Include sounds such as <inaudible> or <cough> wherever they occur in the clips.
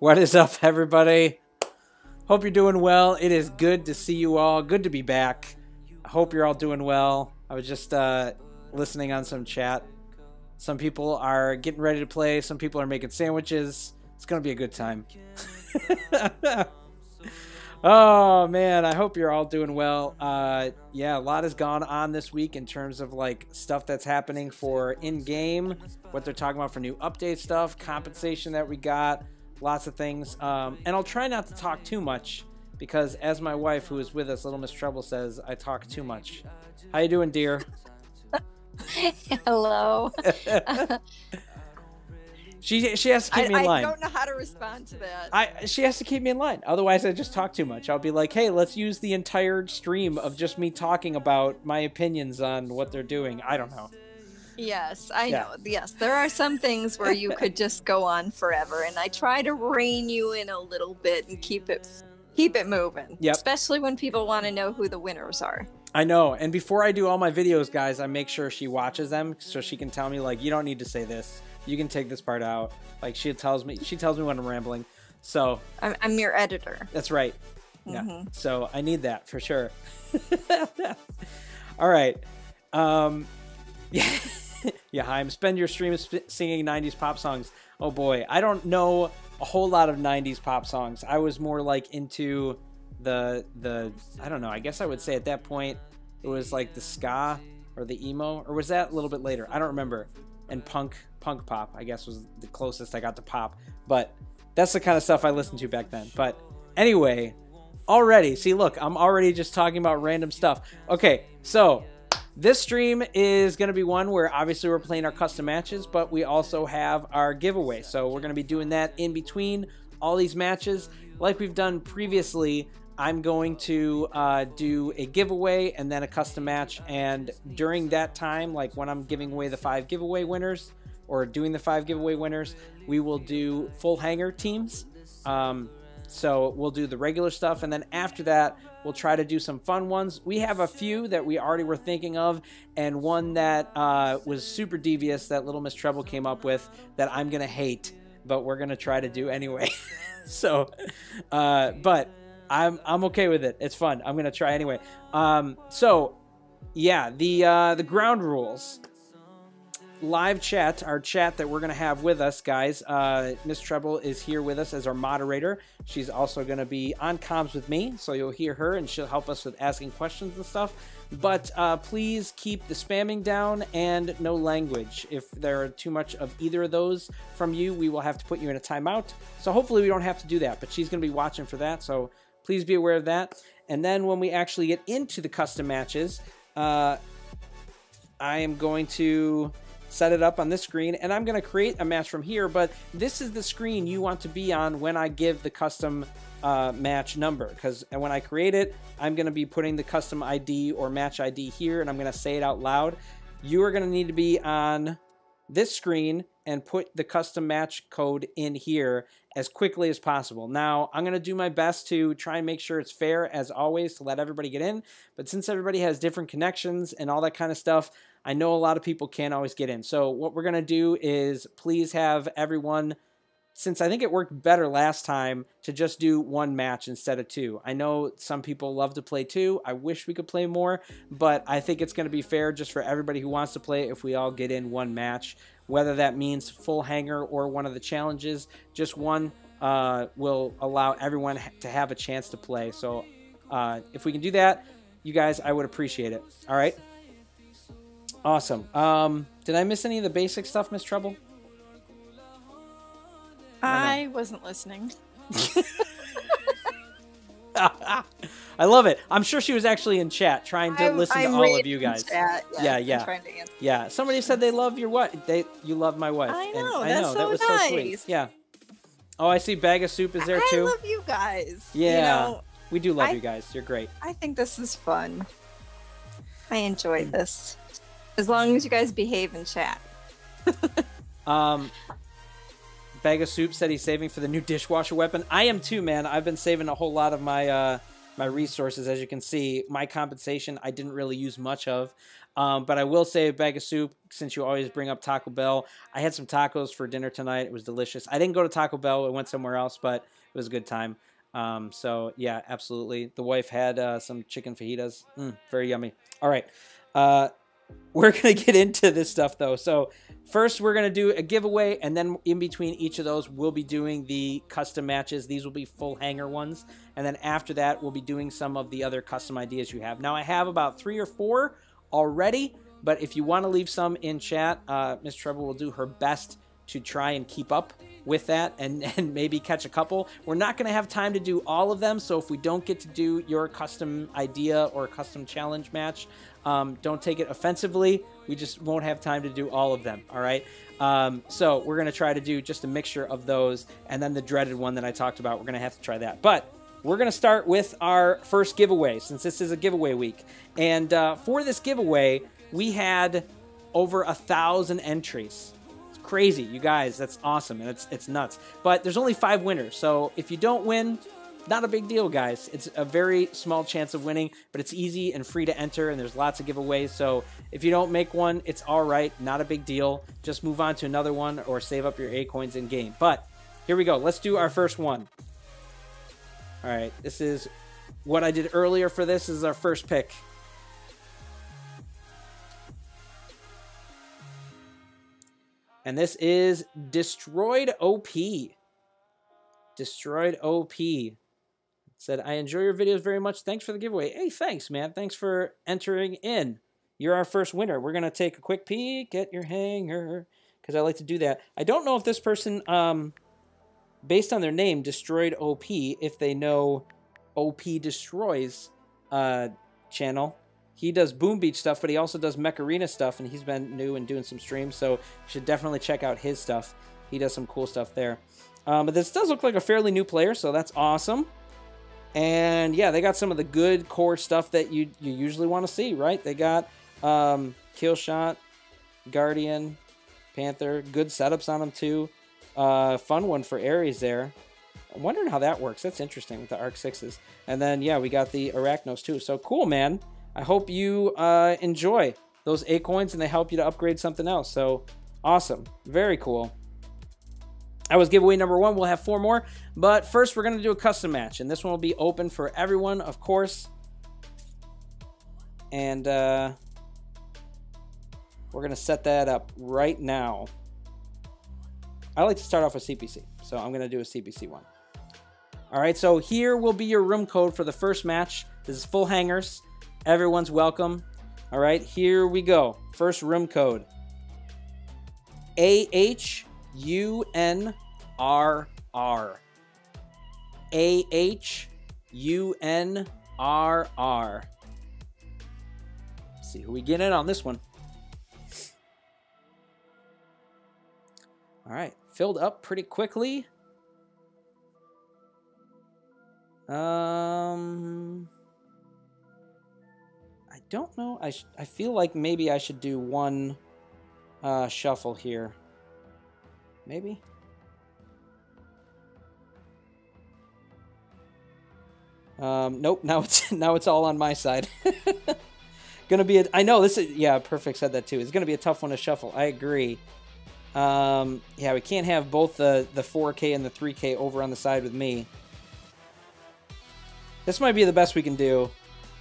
What is up, everybody? Hope you're doing well. It is good to see you all. Good to be back. I hope you're all doing well. I was just uh, listening on some chat. Some people are getting ready to play. Some people are making sandwiches. It's gonna be a good time. <laughs> oh man, I hope you're all doing well. Uh, yeah, a lot has gone on this week in terms of like stuff that's happening for in game, what they're talking about for new update stuff, compensation that we got, lots of things. Um, and I'll try not to talk too much because, as my wife, who is with us, Little Miss Treble, says, I talk too much. How you doing, dear? <laughs> Hello. <laughs> She she has to keep I, me in line. I don't know how to respond to that. I she has to keep me in line. Otherwise, I just talk too much. I'll be like, "Hey, let's use the entire stream of just me talking about my opinions on what they're doing." I don't know. Yes, I Yeah. know. Yes, there are some things where you could just go on forever, and I try to rein you in a little bit and keep it keep it moving. Yep. Especially when people want to know who the winners are. I know. And before I do all my videos, guys, I make sure she watches them so she can tell me like, "You don't need to say this. You can take this part out." Like she tells me she tells me when I'm rambling. So, I'm, I'm your editor. that's right. Yeah. Mhm. So I need that for sure. <laughs> All right. Um, <laughs> yeah. <laughs> yeah, Haim, spend your stream sp- singing 90s pop songs. Oh boy, I don't know a whole lot of 90s pop songs. I was more like into the the I don't know. I guess I would say at that point it was like the ska or the emo or was that a little bit later? I don't remember. And punk punk pop, I guess was the closest I got to pop. But that's the kind of stuff I listened to back then. But anyway, already, see look, I'm already just talking about random stuff. Okay, so this stream is going to be one where obviously we're playing our custom matches, but we also have our giveaway. So we're going to be doing that in between all these matches. Like we've done previously, I'm going to uh, do a giveaway and then a custom match. And during that time, like when I'm giving away the five giveaway winners or doing the five giveaway winners, we will do full hangar teams. Um, so we'll do the regular stuff, and then after that, we'll try to do some fun ones. We have a few that we already were thinking of, and one that uh, was super devious that Little Miss Treble came up with that I'm gonna hate, but we're gonna try to do anyway. <laughs> so, uh, but I'm I'm okay with it. It's fun. I'm gonna try anyway. Um, so yeah, the uh, the ground rules live chat, our chat that we're going to have with us, guys. Uh, Miss Treble is here with us as our moderator. She's also going to be on comms with me, so you'll hear her and she'll help us with asking questions and stuff. But uh, please keep the spamming down and no language. If there are too much of either of those from you, we will have to put you in a timeout. So hopefully we don't have to do that, but she's going to be watching for that. So please be aware of that. And then when we actually get into the custom matches, uh, I am going to set it up on this screen and I'm going to create a match from here, but this is the screen you want to be on when I give the custom uh, match number because when I create it, I'm going to be putting the custom ID or match ID here and I'm going to say it out loud. You are going to need to be on this screen and put the custom match code in here as quickly as possible. Now, I'm going to do my best to try and make sure it's fair as always to let everybody get in, but since everybody has different connections and all that kind of stuff, I know a lot of people can't always get in. So, what we're going to do is please have everyone since I think it worked better last time to just do one match instead of two. I know some people love to play two. I wish we could play more, but I think it's going to be fair just for everybody who wants to play if we all get in one match. Whether that means full hangar or one of the challenges, just one uh, will allow everyone to have a chance to play. So uh, if we can do that, you guys, I would appreciate it. All right. Awesome. Um, did I miss any of the basic stuff, Miss Treble? I wasn't listening. <laughs> I love it. I'm sure she was actually in chat trying to I'm- listen I'm to all of you guys. chat. Yeah, yeah. trying to answer. Yeah, somebody said they love your wife. They you love my wife. I and know, I that's know so that was so sweet. nice. Yeah. Oh, I see. Bag of soup is there too. I love you guys. Yeah. You know, we do love I- you guys. You're great. I think this is fun. I enjoy Mm. this. As long as you guys behave in chat. <laughs> Um, Bag of soup said he's saving for the new dishwasher weapon. I am too, man. I've been saving a whole lot of my uh my resources, as you can see. My compensation I didn't really use much of. Um, but I will say, bag of soup, since you always bring up Taco Bell, I had some tacos for dinner tonight. It was delicious. I didn't go to Taco Bell, I went somewhere else, but it was a good time. Um, so, yeah, absolutely. The wife had uh, some chicken fajitas. Mm, very yummy. All right. Uh, we're going to get into this stuff though. So, first, we're going to do a giveaway, and then in between each of those, we'll be doing the custom matches. These will be full hangar ones. And then after that, we'll be doing some of the other custom ideas you have. Now, I have about three or four already, but if you want to leave some in chat, uh, Miss Treble will do her best to try and keep up with that and, <laughs> and maybe catch a couple. We're not going to have time to do all of them, so if we don't get to do your custom idea or custom challenge match, um, don't take it offensively. We just won't have time to do all of them. All right. Um, so we're going to try to do just a mixture of those. And then the dreaded one that I talked about, we're going to have to try that. But we're going to start with our first giveaway since this is a giveaway week. And uh, for this giveaway, we had over a thousand entries. It's crazy, you guys. That's awesome. And it's, it's nuts. But there's only five winners. So if you don't win, not a big deal, guys. It's a very small chance of winning, but it's easy and free to enter, and there's lots of giveaways. So if you don't make one, it's all right. Not a big deal. Just move on to another one or save up your A coins in game. But here we go. Let's do our first one. All right, this is what I did earlier for this. this is our first pick. And this is Destroyed OP. Destroyed OP said, I enjoy your videos very much. Thanks for the giveaway. Hey, thanks, man. Thanks for entering in. You're our first winner. We're going to take a quick peek at your hangar because I like to do that. I don't know if this person, um, based on their name, Destroyed OP, if they know OP Destroys uh, channel. He does Boom Beach stuff, but he also does Mech Arena stuff, and he's been new and doing some streams, so you should definitely check out his stuff. He does some cool stuff there. Um, but this does look like a fairly new player, so that's awesome. And yeah, they got some of the good core stuff that you you usually want to see, right? They got um, Kill Shot, Guardian, Panther, good setups on them too. Uh, fun one for Ares there. I'm wondering how that works. That's interesting with the Arc Sixes. And then yeah, we got the Arachnos too. So cool, man. I hope you uh, enjoy those A coins and they help you to upgrade something else. So awesome, very cool. That was giveaway number one. We'll have four more. But first, we're going to do a custom match. And this one will be open for everyone, of course. And uh, we're going to set that up right now. I like to start off with CPC. So I'm going to do a CPC one. All right, so here will be your room code for the first match. This is full hangars. Everyone's welcome. All right, here we go. First room code. AH U N R R. A H U N R R. See who we get in on this one. All right, filled up pretty quickly. Um, I don't know. I I feel like maybe I should do one uh, shuffle here. Maybe? Um, nope. <laughs> Now it's now it's all on my side. <laughs> gonna be a. I know this is. Yeah, perfect said that too. It's gonna be a tough one to shuffle. I agree. Um, yeah, we can't have both the the 4K and the 3K over on the side with me. This might be the best we can do.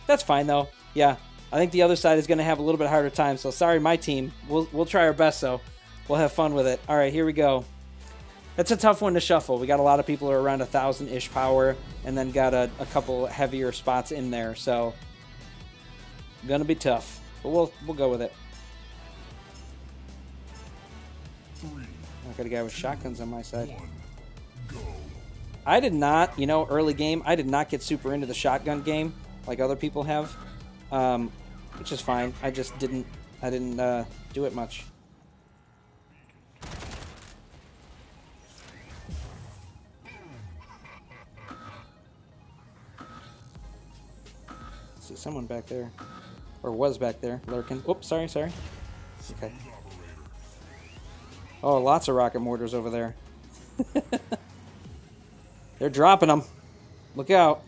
That's fine though. Yeah, I think the other side is gonna have a little bit harder time. So sorry, my team. We'll we'll try our best though. We'll have fun with it. All right, here we go. That's a tough one to shuffle. We got a lot of people are around a thousand ish power, and then got a, a couple heavier spots in there. So gonna be tough, but we'll we'll go with it. I got a guy with shotguns on my side. I did not, you know, early game. I did not get super into the shotgun game like other people have, um, which is fine. I just didn't. I didn't uh, do it much. someone back there. Or was back there, lurking. Oops, sorry, sorry. Okay. Oh, lots of rocket mortars over there. <laughs> They're dropping them. Look out.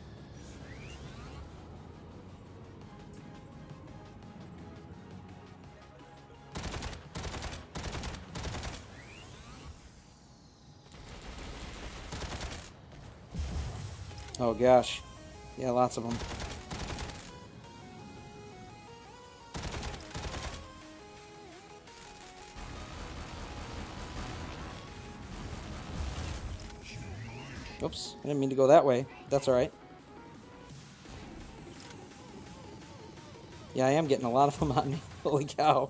Oh gosh. Yeah, lots of them. Oops, I didn't mean to go that way. That's alright. Yeah, I am getting a lot of <laughs> them on me. Holy cow.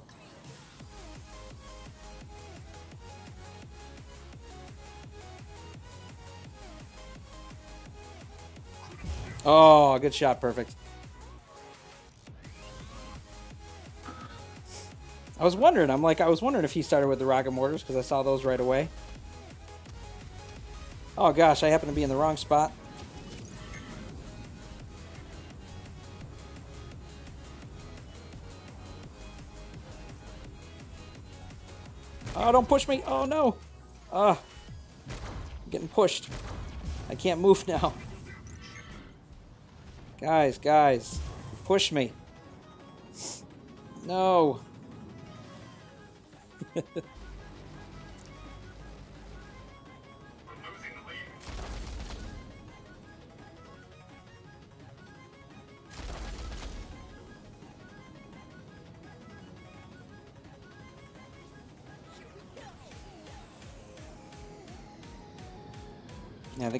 Oh, good shot. Perfect. I was wondering. I'm like, I was wondering if he started with the rocket mortars because I saw those right away. Oh gosh, I happen to be in the wrong spot. Oh, don't push me. Oh no. Ah. I'm getting pushed. I can't move <laughs> now. Guys, guys. Push me. No. <laughs>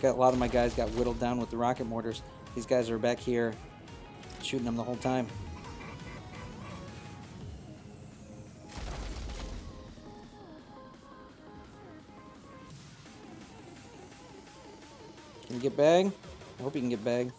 Think a lot of my guys got whittled down with the rocket mortars. These guys are back here shooting them the whole time. Can you get bag? I hope you can get bag.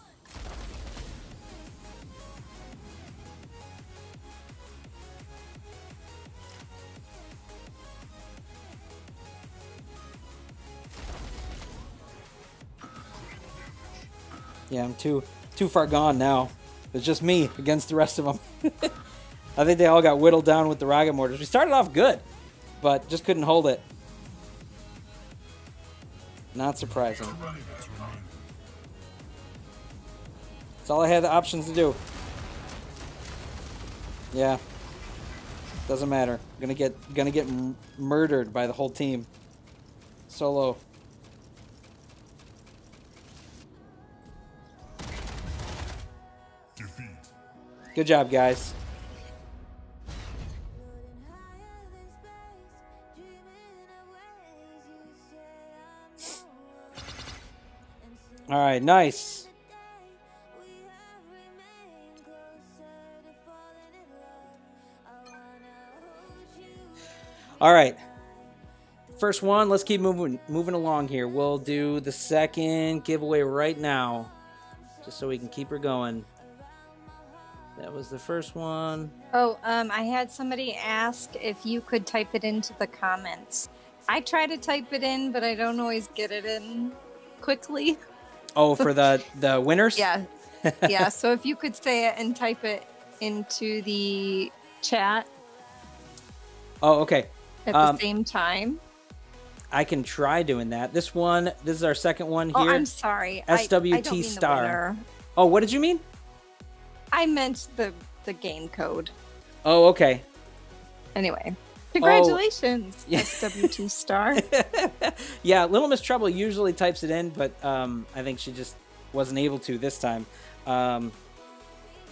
Yeah, I'm too too far gone now. It's just me against the rest of them. <laughs> I think they all got whittled down with the rocket mortars. We started off good, but just couldn't hold it. Not surprising. That's all I had the options to do. Yeah. Doesn't matter. Gonna get gonna get murdered by the whole team. Solo. Good job, guys. All right, nice. All right. First one, let's keep moving moving along here. We'll do the second giveaway right now just so we can keep her going. That was the first one. Oh, um, I had somebody ask if you could type it into the comments. I try to type it in, but I don't always get it in quickly. Oh, for the the winners? yeah, <laughs> yeah. So if you could say it and type it into the chat. Oh, okay. At um, the same time. I can try doing that. This one, this is our second one here. Oh, I'm sorry. SWT I, I Star. Oh, what did you mean? I meant the the game code. Oh, okay. Anyway, congratulations, <laughs> oh. SWT Star. <laughs> yeah, Little Miss Treble usually types it in, but um, I think she just wasn't able to this time. Um,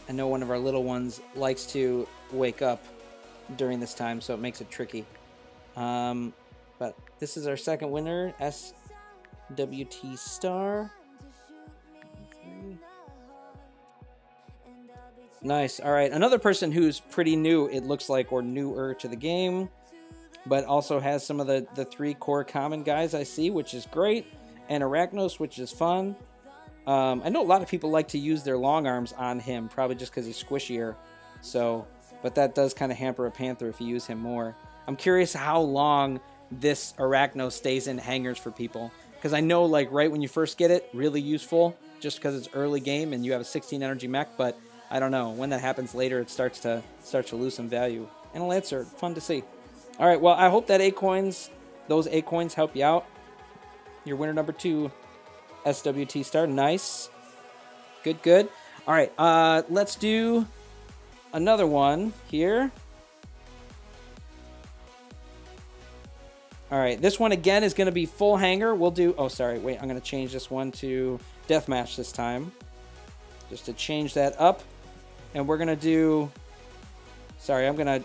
I know one of our little ones likes to wake up during this time, so it makes it tricky. Um, but this is our second winner, SWT Star. Nice. All right. Another person who's pretty new, it looks like, or newer to the game, but also has some of the, the three core common guys I see, which is great, and Arachnos, which is fun. Um, I know a lot of people like to use their long arms on him, probably just because he's squishier. So, but that does kind of hamper a Panther if you use him more. I'm curious how long this Arachno stays in hangars for people. Because I know, like, right when you first get it, really useful, just because it's early game and you have a 16 energy mech, but I don't know. When that happens later, it starts to starts to lose some value. And a Lancer, fun to see. All right, well, I hope that A coins, those A coins help you out. Your winner number two, SWT Star. Nice. Good, good. All right, uh, let's do another one here. All right, this one again is going to be full hangar. We'll do, oh, sorry, wait, I'm going to change this one to deathmatch this time. Just to change that up. And we're gonna do sorry, I'm gonna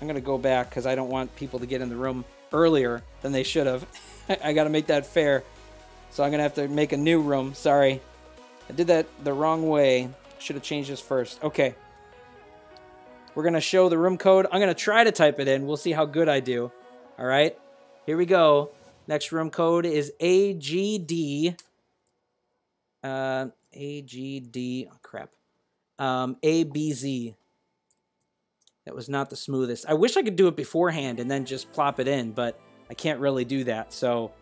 I'm gonna go back because I don't want people to get in the room earlier than they should have. <laughs> I gotta make that fair. So I'm gonna have to make a new room. Sorry. I did that the wrong way. Should have changed this first. Okay. We're gonna show the room code. I'm gonna try to type it in. We'll see how good I do. All right. Here we go. Next room code is AGD. Uh, AGD. Oh, crap. Um, ABZ. That was not the smoothest. I wish I could do it beforehand and then just plop it in, but I can't really do that. So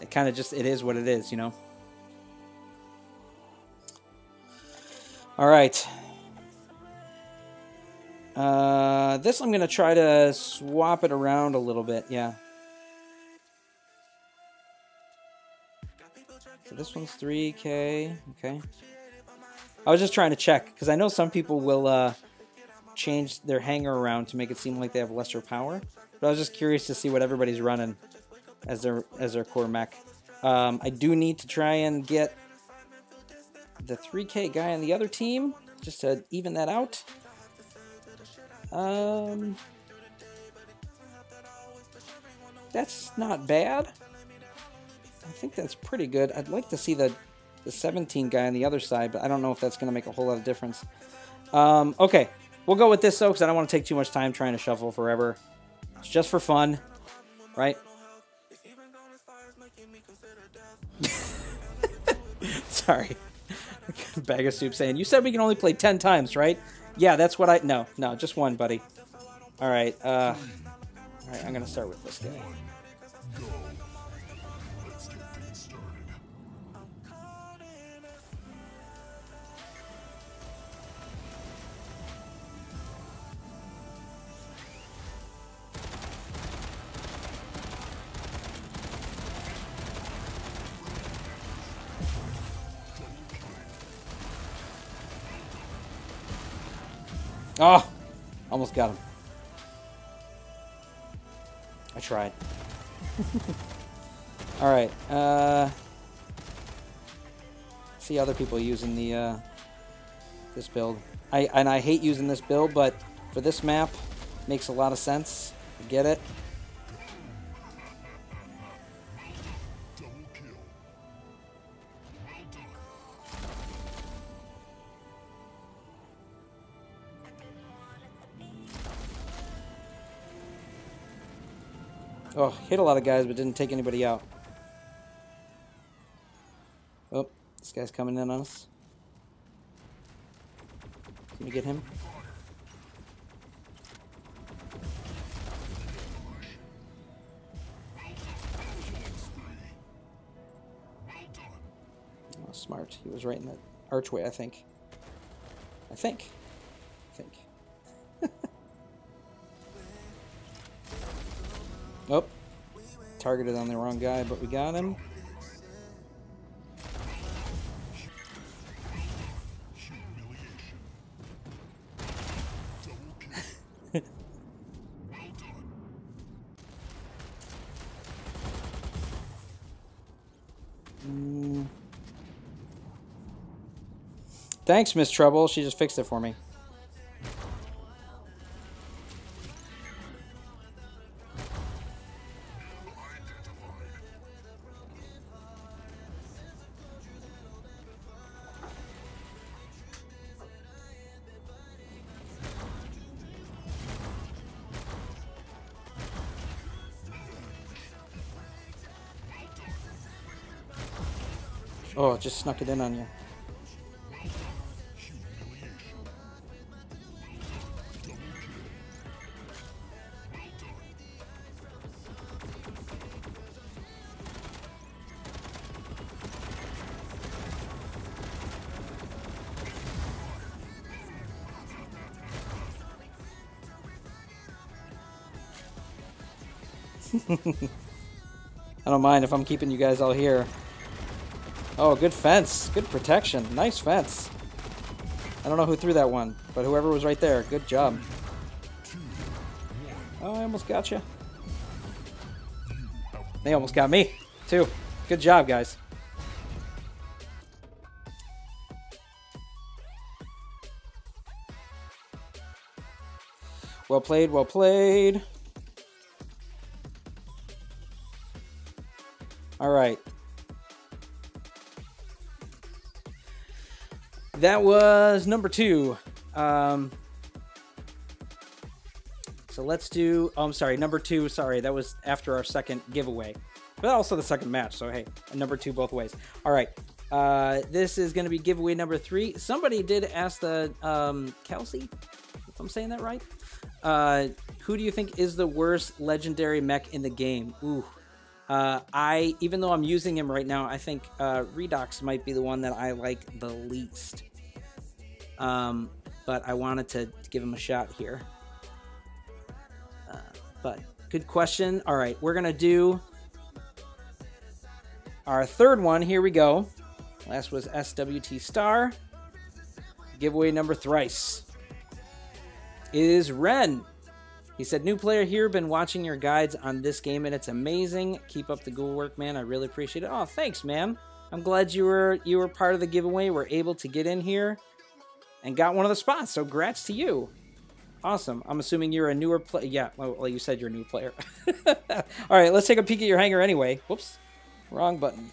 it kind of just, it is what it is, you know? All right. Uh, this I'm going to try to swap it around a little bit. Yeah. So this one's 3K. Okay. I was just trying to check because I know some people will uh, change their hangar around to make it seem like they have lesser power. But I was just curious to see what everybody's running as their as their core mech. Um, I do need to try and get the 3K guy on the other team just to even that out. Um, that's not bad. I think that's pretty good. I'd like to see the, the 17 guy on the other side, but I don't know if that's going to make a whole lot of difference. Um, okay, we'll go with this, though, because I don't want to take too much time trying to shuffle forever. It's just for fun, right? <laughs> Sorry. Bag of soup saying, you said we can only play 10 times, right? Yeah, that's what I... No, no, just one, buddy. All right, uh... All right, I'm going to start with this guy. Oh, almost got him. I tried. <laughs> All right. Uh, see other people using the uh, this build. I and I hate using this build, but for this map, makes a lot of sense. I get it. Oh, hit a lot of guys, but didn't take anybody out. Oh, this guy's coming in on us. Can we get him? Oh, smart. He was right in the archway, I think. I think. Oh, targeted on the wrong guy, but we got him. <laughs> mm. Thanks, Miss Treble. She just fixed it for me. Oh, just snuck it in on you. <laughs> I don't mind if I'm keeping you guys all here. Oh, good fence. Good protection. Nice fence. I don't know who threw that one, but whoever was right there, good job. Oh, I almost got you. They almost got me, too. Good job, guys. Well played, well played. That was number two. Um, so let's do. Oh, I'm sorry, number two. Sorry, that was after our second giveaway, but also the second match. So hey, number two both ways. All right. Uh, this is going to be giveaway number three. Somebody did ask the um, Kelsey, if I'm saying that right. Uh, who do you think is the worst legendary mech in the game? Ooh. Uh, I even though I'm using him right now, I think uh, Redox might be the one that I like the least. Um, but I wanted to, to give him a shot here. Uh, but good question. All right, we're gonna do our third one. Here we go. Last was SWT Star. Giveaway number thrice is Ren. He said, New player here, been watching your guides on this game and it's amazing. Keep up the good work, man. I really appreciate it. Oh, thanks, man. I'm glad you were you were part of the giveaway. We're able to get in here and got one of the spots. So grats to you. Awesome. I'm assuming you're a newer player. Yeah, well, you said you're a new player. <laughs> All right, let's take a peek at your hangar anyway. Whoops. Wrong button.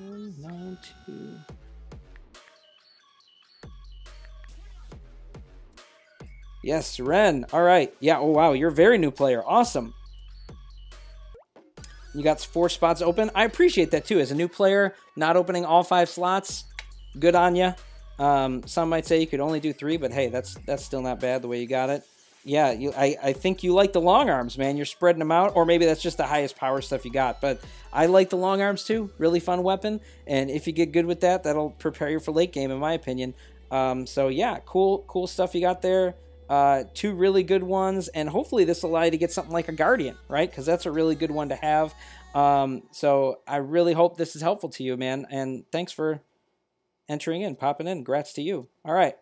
Nine, two. Yes, Ren. All right. Yeah. Oh, wow. You're a very new player. Awesome. You got four spots open. I appreciate that too. As a new player, not opening all five slots, good on you. Um, some might say you could only do three, but hey, that's that's still not bad the way you got it. Yeah, you, I, I think you like the long arms, man. You're spreading them out, or maybe that's just the highest power stuff you got. But I like the long arms too. Really fun weapon, and if you get good with that, that'll prepare you for late game, in my opinion. Um, so yeah, cool, cool stuff you got there. Uh, two really good ones, and hopefully this will allow you to get something like a Guardian, right? Because that's a really good one to have. Um, so I really hope this is helpful to you, man. And thanks for entering in, popping in. Grats to you. All right.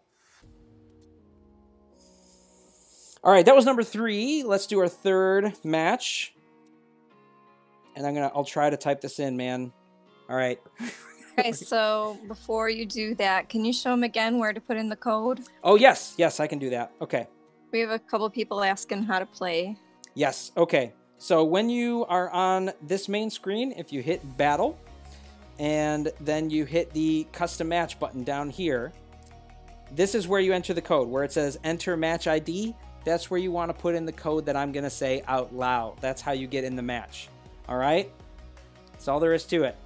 All right, that was number three. Let's do our third match. And I'm gonna I'll try to type this in, man. All right. <laughs> Okay, <laughs> so before you do that, can you show them again where to put in the code? Oh yes, yes, I can do that. Okay. We have a couple people asking how to play. Yes, okay. So when you are on this main screen, if you hit battle, and then you hit the custom match button down here, this is where you enter the code, where it says enter match ID. That's where you want to put in the code that I'm going to say out loud. That's how you get in the match. All right? That's all there is to it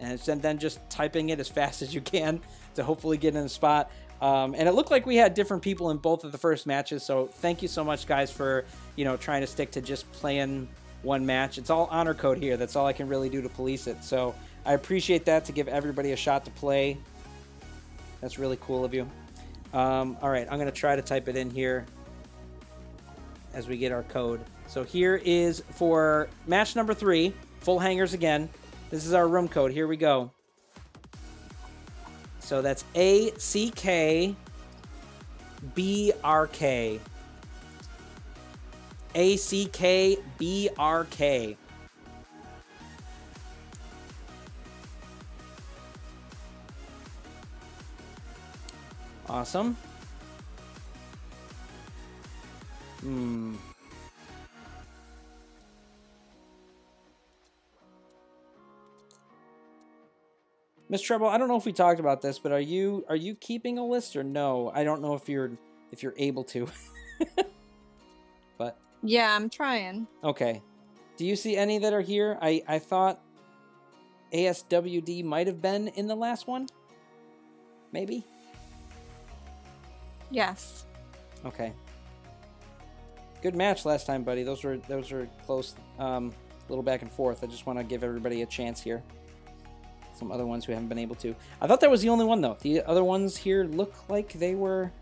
and then just typing it as fast as you can to hopefully get in the spot. Um, and it looked like we had different people in both of the first matches. So thank you so much, guys, for you know trying to stick to just playing one match. It's all honor code here. That's all I can really do to police it. So I appreciate that to give everybody a shot to play. That's really cool of you. Um, all right, I'm gonna try to type it in here as we get our code. So here is for match number three, full hangars again. This is our room code. Here we go. So that's A C K B R K. A C K B R K. Awesome. Hmm. Miss Treble, I don't know if we talked about this, but are you are you keeping a list or no? I don't know if you're if you're able to. <laughs> but yeah, I'm trying. Okay. Do you see any that are here? I I thought ASWD might have been in the last one. Maybe. Yes. Okay. Good match last time, buddy. Those were those were close. Um, a little back and forth. I just want to give everybody a chance here some other ones who haven't been able to. I thought that was the only one though. The other ones here look like they were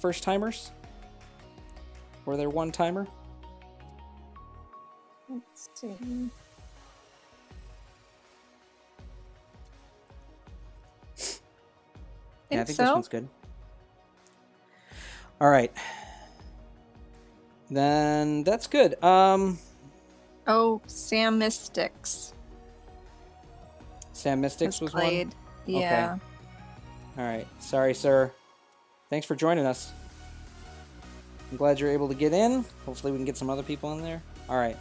first timers. Were there one timer? Let's see. yeah, I think so. this one's good. All right. Then that's good. Um. Oh, Sam Mystics. Sam Mystics was played. one? Yeah. Okay. All right. Sorry, sir. thanks for joining us. I'm glad you're able to get in. Hopefully, we can get some other people in there. All right.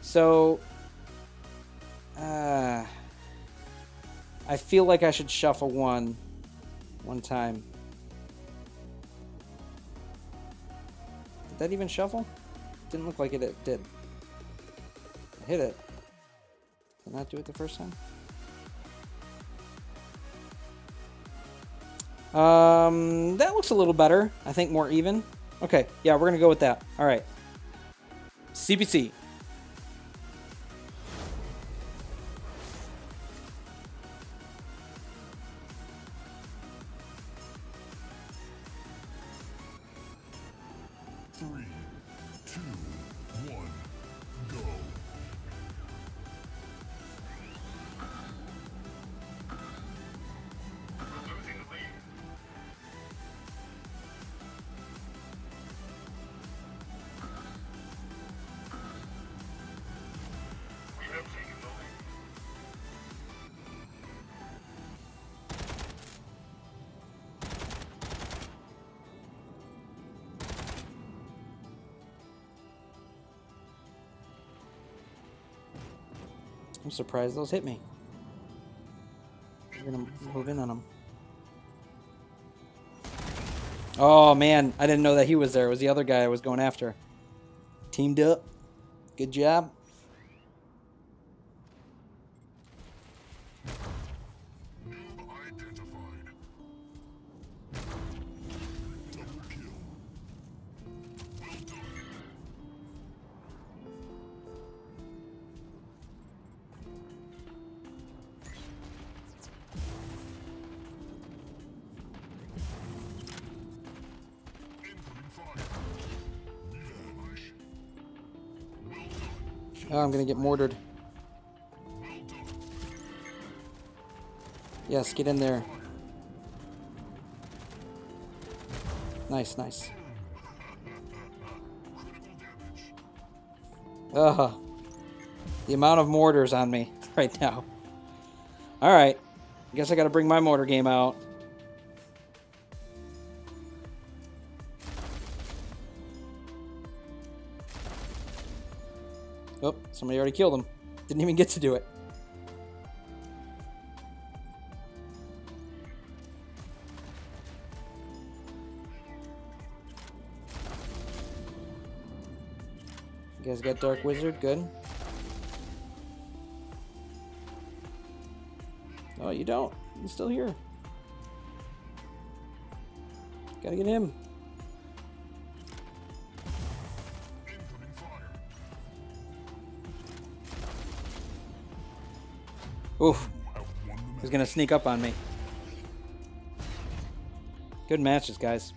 So, uh, I feel like I should shuffle one, one time. Did that even shuffle? Didn't look like it, it did. I hit it. Did not do it the first time? Um, that looks a little better. I think more even. Okay, yeah, we're gonna go with that. All right. CPC. I'm surprised those hit me. We're gonna move in on them. Oh man, I didn't know that he was there. It was the other guy I was going after. Teamed up. Good job. Get mortared. Yes, get in there. Nice, nice. Ugh. The amount of mortars on me <laughs> right now. Alright. I Guess I gotta bring my mortar game out. Somebody already killed him. Didn't even get to do it. You guys got Dark Wizard? Good. Oh, you don't. He's still here. Gotta get him. Oof. He's gonna sneak up on me. Good matches, guys.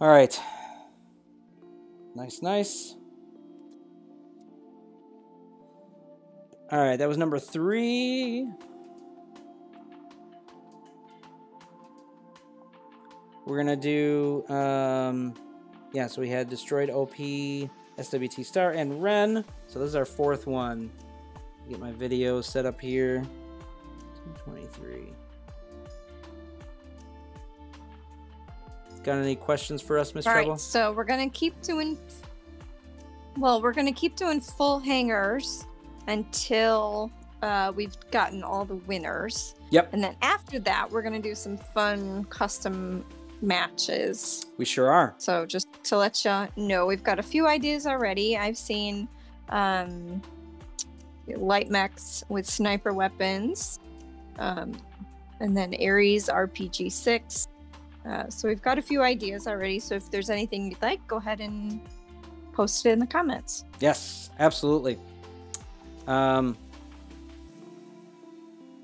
All right. Nice, nice. All right, that was number three. We're gonna do, um, yeah. So we had destroyed OP, SWT Star, and Ren. So this is our fourth one. Get my video set up here. 223. Got any questions for us, Miss Treble? right, so we're gonna keep doing. Well, we're gonna keep doing full hangars until uh, we've gotten all the winners, Yep, and then after that, we're gonna do some fun custom matches. we sure are. So just to let you know, we've got a few ideas already. I've seen um, light mechs with sniper weapons, um, and then Ares RPG six. Uh, so we've got a few ideas already. So if there's anything you'd like, go ahead and post it in the comments. Yes, absolutely. Um,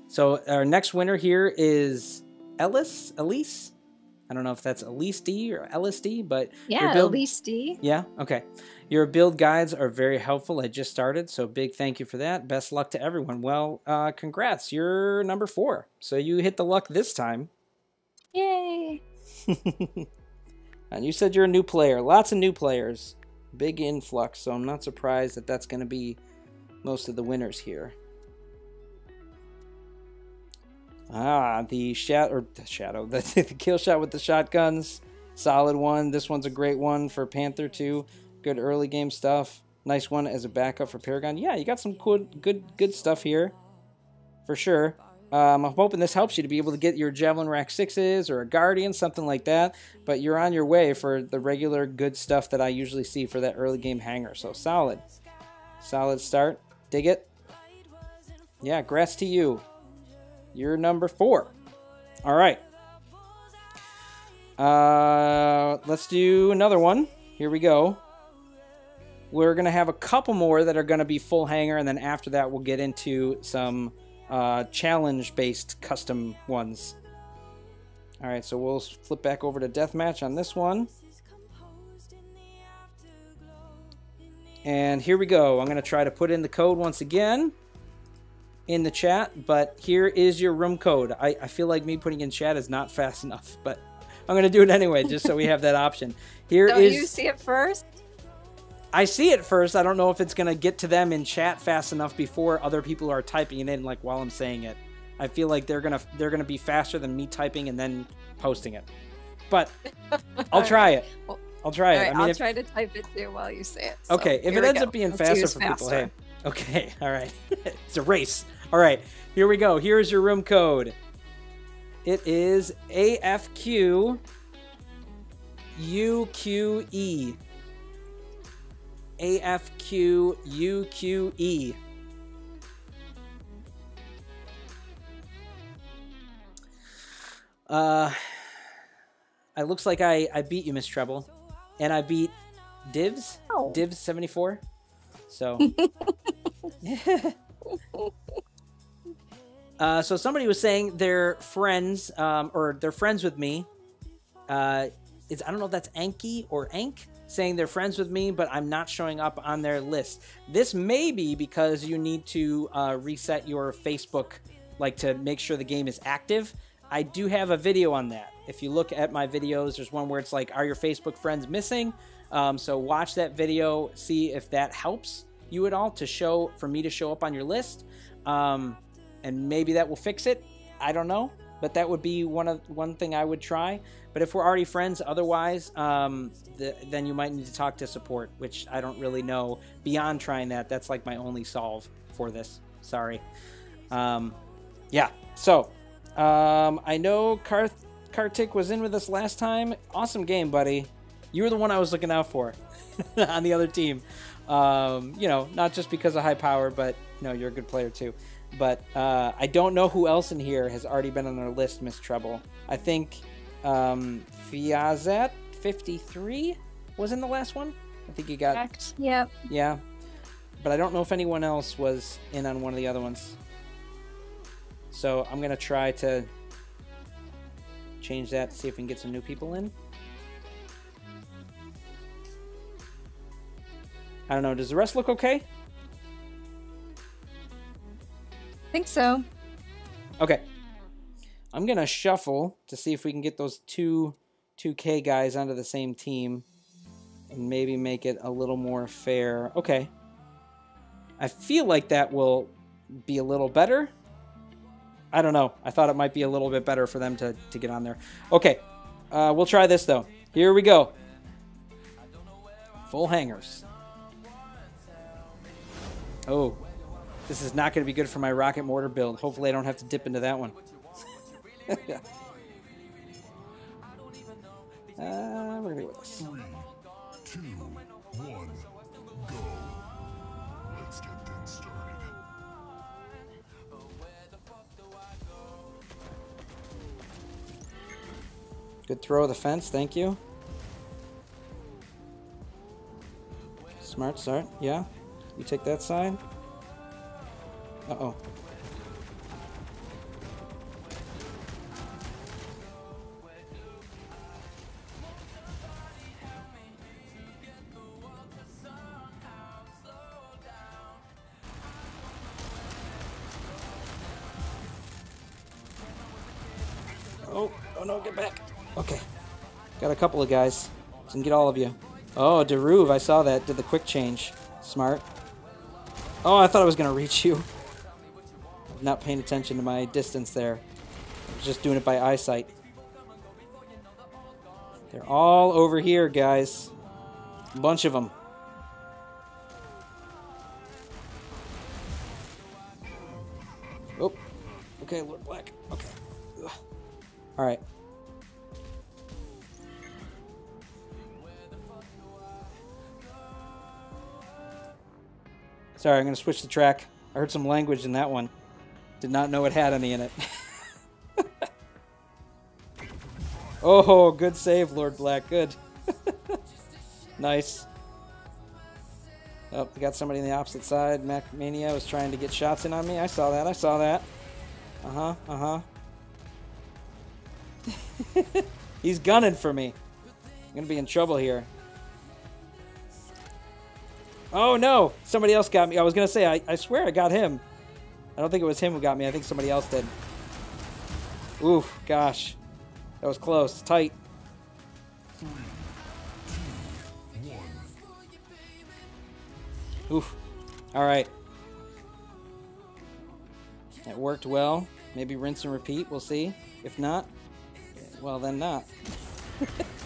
so our next winner here is Ellis. Elise. I don't know if that's Elise D or Ellis D, but Yeah, build- Elise D. Yeah. Okay. Your build guides are very helpful. I just started, so big thank you for that. Best luck to everyone. Well, uh, congrats. You're number four, so you hit the luck this time. Yay! <laughs> and you said you're a new player. Lots of new players. Big influx, so I'm not surprised that that's going to be most of the winners here. Ah, the shot or the shadow, <laughs> the, the kill shot with the shotguns, solid one. This one's a great one for Panther too. Good early game stuff. Nice one as a backup for Paragon. Yeah, you got some good, good, good stuff here, for sure. Um, I'm hoping this helps you to be able to get your Javelin Rack sixes or a Guardian, something like that. But you're on your way for the regular good stuff that I usually see for that early game hangar. So solid, solid start. Dig it. Yeah, grass to you. You're number four. All right. Uh, let's do another one. Here we go. We're going to have a couple more that are going to be full hangar, and then after that, we'll get into some uh, challenge based custom ones. All right, so we'll flip back over to deathmatch on this one. And here we go. I'm going to try to put in the code once again in the chat, but here is your room code. I, I feel like me putting in chat is not fast enough, but I'm going to do it anyway just so we have that option. Here Don't is you see it first? I see it first. I don't know if it's going to get to them in chat fast enough before other people are typing it in like while I'm saying it. I feel like they're going to they're going to be faster than me typing and then posting it. But <laughs> I'll try it. Well, I'll try it. right, I mean, I'll if, try to type it too while you say it. So, okay, if it ends go. up being Let's faster for people, hey. Okay, <laughs> all right. it's a race. All right, here we go. Here's your room code. It is AFQ UQE. AFQ UQE. Uh, it looks like I, I beat you, Miss Treble. And I beat Divs. Oh. Divs 74. So. <laughs> <laughs> uh, so somebody was saying they're friends, um, or they're friends with me. Uh, is I don't know if that's Anki or Ank saying they're friends with me, but I'm not showing up on their list. This may be because you need to uh, reset your Facebook, like to make sure the game is active. I do have a video on that. If you look at my videos, there's one where it's like, "Are your Facebook friends missing?" Um, so watch that video, see if that helps you at all to show for me to show up on your list, um, and maybe that will fix it. I don't know, but that would be one of one thing I would try. But if we're already friends, otherwise, um, the, then you might need to talk to support, which I don't really know. Beyond trying that, that's like my only solve for this. Sorry. Um, yeah. So um, I know Karth Kartik was in with us last time. Awesome game, buddy. You were the one I was looking out for <laughs> on the other team. Um, you know, not just because of high power, but you know, you're a good player too. But uh, I don't know who else in here has already been on our list, Miss Treble. I think um, Fiazet 53 was in the last one. I think you got Correct. Yep. yeah, but I don't know if anyone else was in on one of the other ones. So I'm gonna try to change that see if we can get some new people in. I don't know. Does the rest look okay? Think so. Okay. I'm gonna shuffle to see if we can get those two 2K guys onto the same team and maybe make it a little more fair. Okay. I feel like that will be a little better. I don't know. I thought it might be a little bit better for them to, to get on there. Okay. Uh, we'll try this though. Here we go. Full hangars. Oh, this is not going to be good for my rocket mortar build. Hopefully, I don't have to dip into that one. <laughs> uh, we're going to go with this. Three, two, one, go. Let's get things started. Good throw of the fence. Thank you. Smart start. Yeah. You take that side. Uh oh. Oh, oh no, get back. Okay. Got a couple of guys. Didn't get all of you. Oh, Deruve, I saw that. Did the quick change. Smart. Oh, I thought I was going to reach you. Not paying attention to my distance there. I was just doing it by eyesight. They're all over here, guys. A bunch of them. Oh, okay, Lord Black. Okay. Ugh. All right. Sorry, I'm going to switch the track. I heard some language in that one. Did not know it had any in it. <laughs> oh, good save, Lord Black. Good. <laughs> nice. Oh, we got somebody on the opposite side. Mac Mania was trying to get shots in on me. I saw that. I saw that. Uh huh. Uh huh. <laughs> He's gunning for me. I'm gonna be in trouble here. Oh no! Somebody else got me. I was gonna say, I, I swear I got him. I don't think it was him who got me. I think somebody else did. Oof, gosh. That was close. Tight. Oof. Alright. That worked well. Maybe rinse and repeat. We'll see. If not, well, then not. <laughs>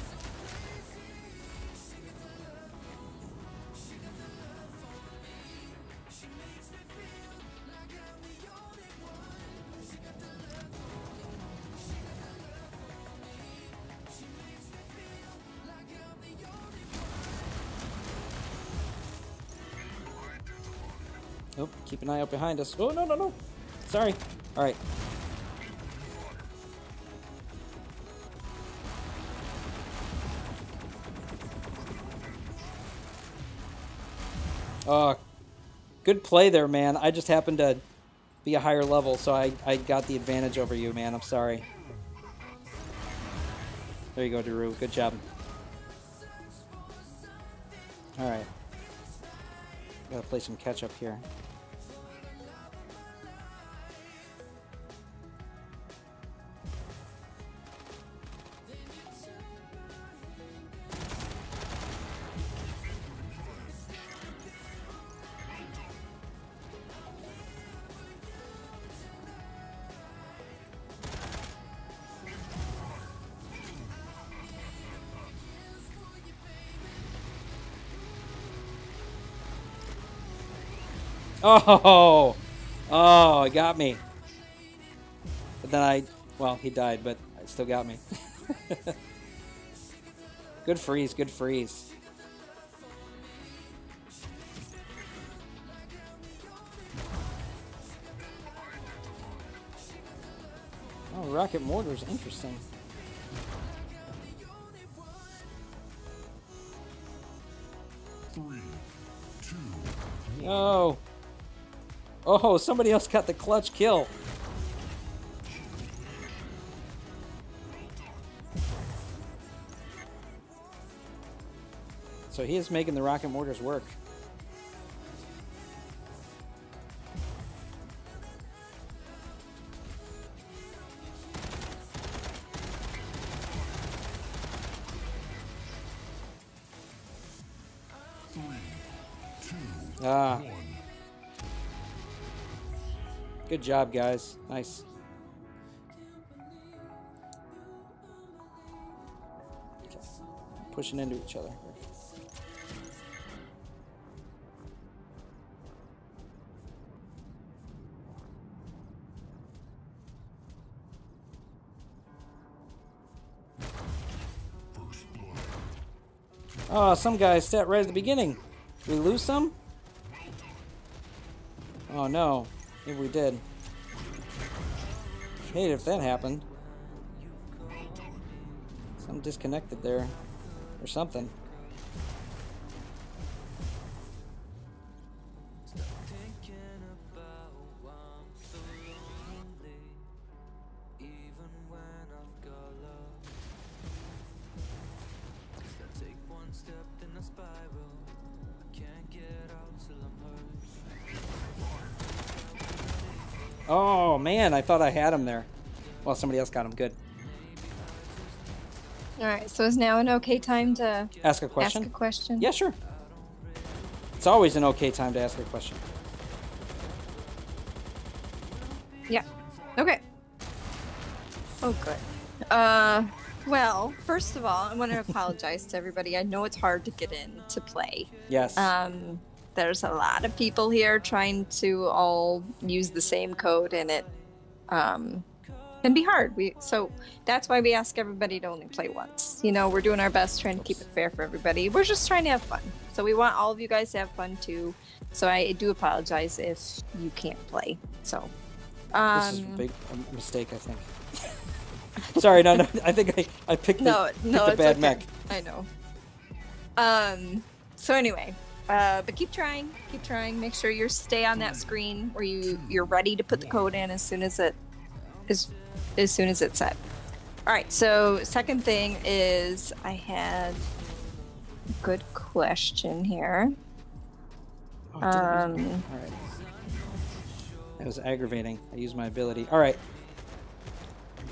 an eye out behind us. Oh, no, no, no. Sorry. All right. Uh, good play there, man. I just happened to be a higher level, so I, I got the advantage over you, man. I'm sorry. There you go, Daru. Good job. All right. Gotta play some catch up here. Oh, oh, it got me. But then I, well, he died, but it still got me. <laughs> good freeze, good freeze. Oh, rocket mortar's interesting. Oh, somebody else got the clutch kill. So he is making the rocket mortars work. Good job, guys. Nice. Okay. Pushing into each other. Oh, some guys sat right at the beginning. We lose some? Oh no. Maybe we did. Hate if that happened. Some disconnected there. Or something. Thought I had him there. Well, somebody else got him. Good. All right, so is now an okay time to Ask a question? ask a question? Yeah, sure. It's always an okay time to ask a question. Yeah. Okay. Oh, good. Uh, well, first of all, I want to apologize to everybody. I know it's hard to get in to play. Yes. Um, there's a lot of people here trying to all use the same code, and it um, can be hard. We so that's why we ask everybody to only play once. You know, we're doing our best trying to keep it fair for everybody. We're just trying to have fun. So we want all of you guys to have fun too. So I do apologize if you can't play. So. Um, this is a big um, mistake, I think. <laughs> Sorry, no, no. I think I, I picked the, no, picked no, the bad okay. mech. I know. Um. So anyway, uh, but keep trying, keep trying. Make sure you stay on that screen where you you're ready to put the code in as soon as it is as soon as it's set. All right. So second thing is I had a good question here. Oh, it didn't use- Um. All right. That was aggravating. I used my ability. All right.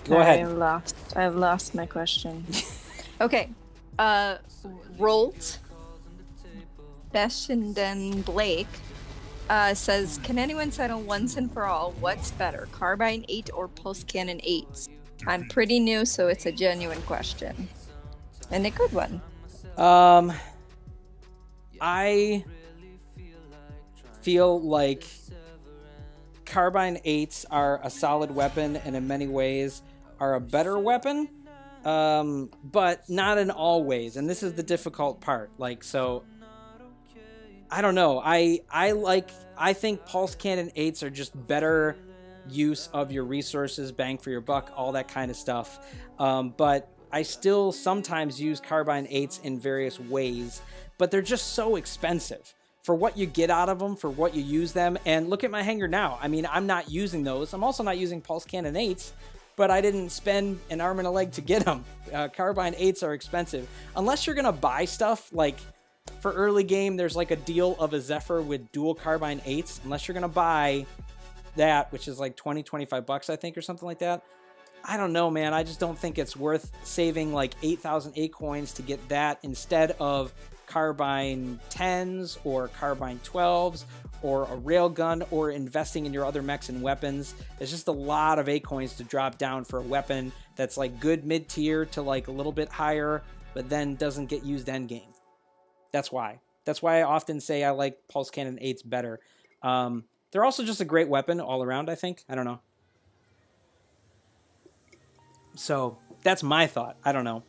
Go I ahead. lost. I've lost my question. <laughs> okay. Uh, Rolt Beshenden Blake uh, says, "Can anyone settle once and for all what's better, Carbine Eight or Pulse Cannon Eight? I'm pretty new, so it's a genuine question, and a good one. Um, I feel like carbine eights are a solid weapon, and in many ways are a better weapon. Um, but not in all ways, and this is the difficult part. Like, so I don't know. I I like I think pulse cannon eights are just better use of your resources, bang for your buck, all that kind of stuff. Um, but I still sometimes use carbine eights in various ways, but they're just so expensive for what you get out of them, for what you use them. And look at my hangar now. I mean, I'm not using those. I'm also not using pulse cannon eights but I didn't spend an arm and a leg to get them. Uh, carbine 8s are expensive. Unless you're to buy stuff like for early game, there's like a deal of a Zephyr with dual carbine 8s. Unless you're to buy that, which is like 20, 25 bucks, I think, or something like that. I don't know, man. I just don't think it's worth saving like 8,008 coins to get that instead of carbine 10s or carbine 12s or a railgun or investing in your other mechs and weapons. It's just a lot of A coins to drop down for a weapon that's like good mid tier to like a little bit higher, but then doesn't get used end game. That's why. That's why I often say I like Pulse Cannon 8s better. Um, they're also just a great weapon all around, I think. I don't know. So that's my thought. I don't know.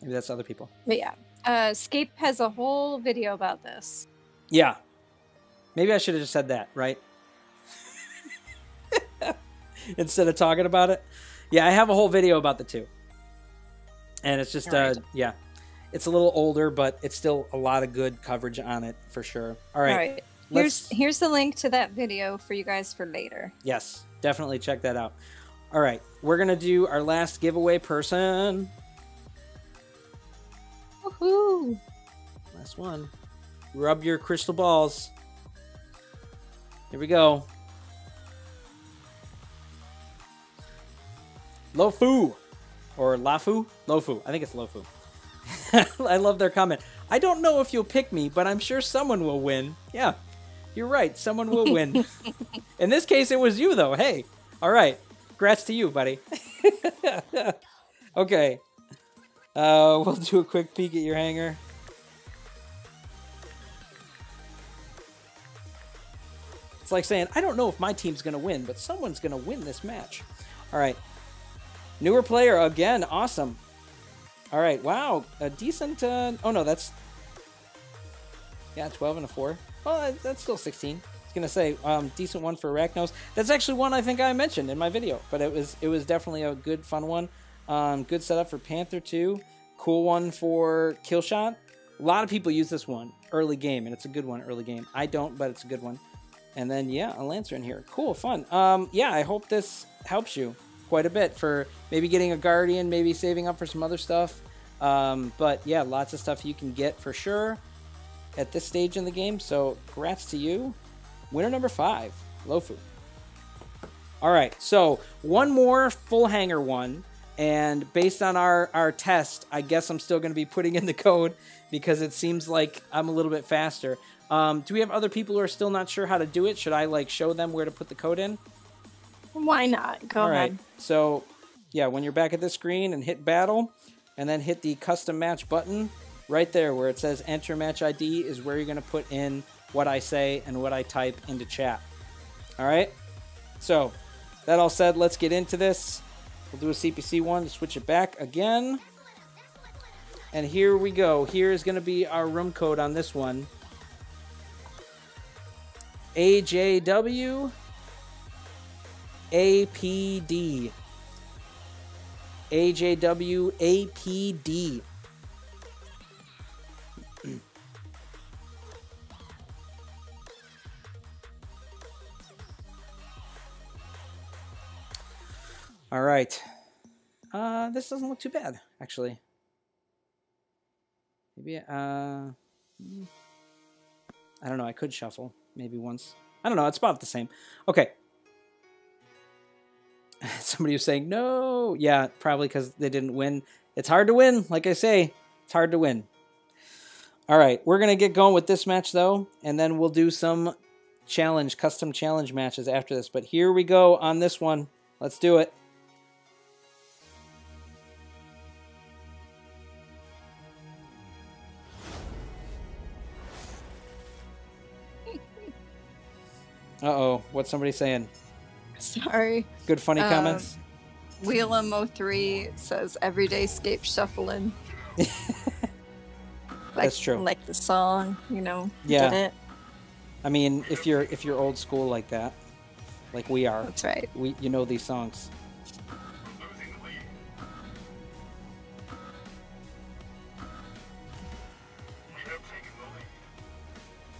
Maybe that's other people. But yeah, uh, Scape has a whole video about this. Yeah. Maybe I should have just said that, right? <laughs> Instead of talking about it. Yeah, I have a whole video about the two. And it's just, uh, Alright. yeah. It's a little older, but it's still a lot of good coverage on it for sure. All right. All right. Here's here's the link to that video for you guys for later. Yes, definitely check that out. All right, we're going to do our last giveaway person. Woohoo! Last one. Rub your crystal balls. Here we go. Lofu. Or Lafu? Lofu. I think it's Lofu. <laughs> I love their comment. I don't know if you'll pick me, but I'm sure someone will win. Yeah, you're right. Someone will win. <laughs> In this case, it was you, though. Hey, all right. Congrats to you, buddy. <laughs> okay. Uh, we'll do a quick peek at your hangar. It's like saying, I don't know if my team's going to win, but someone's going to win this match. All right. Newer player again. Awesome. All right. Wow. A decent. Uh, oh, no, that's. Yeah, 12 and a 4. Well, that's still 16. I was to say, um, decent one for Arachnos. That's actually one I think I mentioned in my video, but it was it was definitely a good, fun one. Um, good setup for Panther 2. Cool one for Killshot. A lot of people use this one early game, and it's a good one early game. I don't, but it's a good one. And then yeah, a Lancer in here. Cool, fun. Um, yeah, I hope this helps you quite a bit for maybe getting a Guardian, maybe saving up for some other stuff. Um, but yeah, lots of stuff you can get for sure at this stage in the game. So congrats to you. Winner number five, Lofu. All right, so one more full hangar one. And based on our, our test, I guess I'm still going to be putting in the code because it seems like I'm a little bit faster. Um, do we have other people who are still not sure how to do it? Should I like show them where to put the code in? <laughs> Why not? Go All right. ahead. So yeah, when you're back at the screen and hit battle, and then hit the custom match button right there where it says enter match ID is where you're going to put in what I say and what I type into chat. All right. So that all said, let's get into this. We'll do a CPC one to switch it back again. And here we go. Here is going to be our room code on this one. AJW APD. AJW APD. All right. Uh, this doesn't look too bad, actually. Maybe, uh, hmm. I don't know. I could shuffle maybe once. I don't know. It's about the same. Okay. <laughs> Somebody was saying no. Yeah, probably because they didn't win. It's hard to win. Like I say, it's hard to win. All right, we're gonna get going with this match though, and then we'll do some challenge, custom challenge matches after this. But here we go on this one. Let's do it. Uh oh, what's somebody saying? <laughs> Sorry. Good funny Um, comments. Wheelum 03 says everyday scape shuffling. <laughs> like, That's true. Like the song, you know. Yeah. Get it? I mean, if you're if you're old school like that, like we are, That's right. we you know these songs.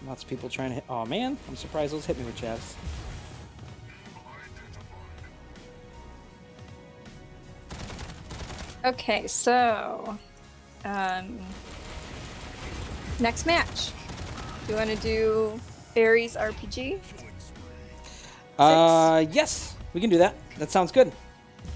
Lots of people trying to hit. Oh man, I'm surprised those hit me with jabs. Okay, so um, next match. Do you want to do Ares RPG? Uh, yes, we can do that. That sounds good.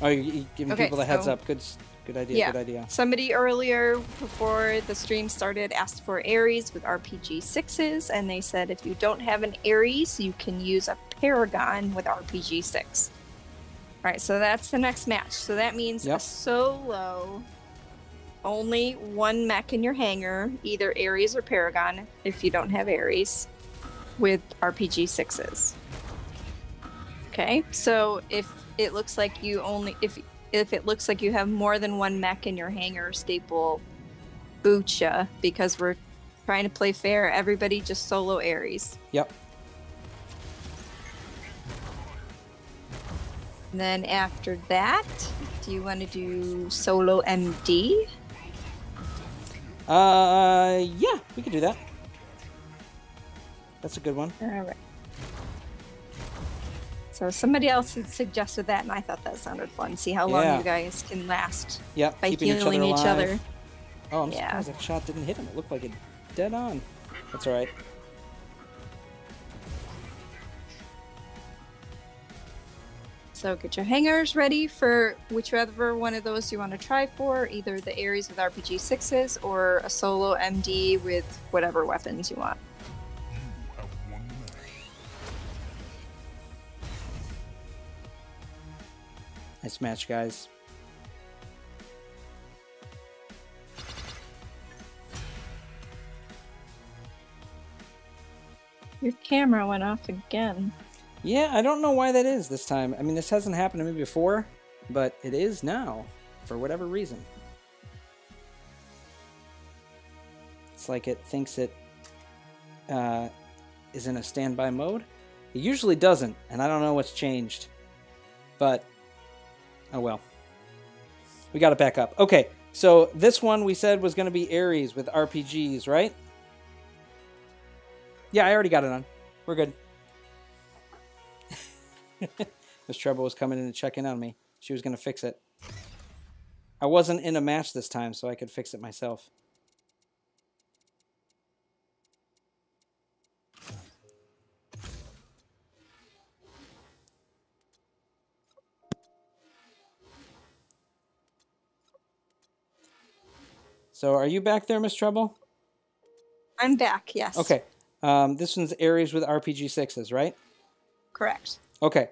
Oh, you giving Okay, people the heads so- up. Good, good idea. Yeah. Good idea. Somebody earlier before the stream started asked for Ares with RPG sixes, and they said if you don't have an Ares, you can use a Paragon with RPG six. All right, so that's the next match. So that means Yep. a solo, only one mech in your hangar, either Ares or Paragon, if you don't have Ares, with RPG sixes. Okay, so if it looks like you only if if it looks like you have more than one mech in your hangar, staple ya because we're trying to play fair. Everybody just solo Ares. Yep. And then after that, do you want to do solo MD? Uh, yeah, we can do that. That's a good one. All right. So somebody else had suggested that, and I thought that sounded fun. See how long Yeah. you guys can last Yep. by keeping healing each each other. other. Oh, I'm Yeah. surprised that shot didn't hit him. It looked like it dead on. That's all right. So get your hangars ready for whichever one of those you want to try for, either the Ares with RPG sixes or a solo MD with whatever weapons you want. You have one minute. Nice match, guys. Your camera went off again. Yeah, I don't know why that is this time. I mean, this hasn't happened to me before, but it is now, for whatever reason. It's like it thinks it uh, is in a standby mode. It usually doesn't, and I don't know what's changed. But, oh well. We got it back up. Okay, so this one we said was going to be Ares with RPGs, right? Yeah, I already got it on. We're good. <laughs> Miss Treble was coming in to check in on me. She was going to fix it. I wasn't in a match this time, so I could fix it myself. So, are you back there, Miss Treble? I'm back, yes. Okay. Um, this one's Ares with RPG sixes, right? Correct. Okay.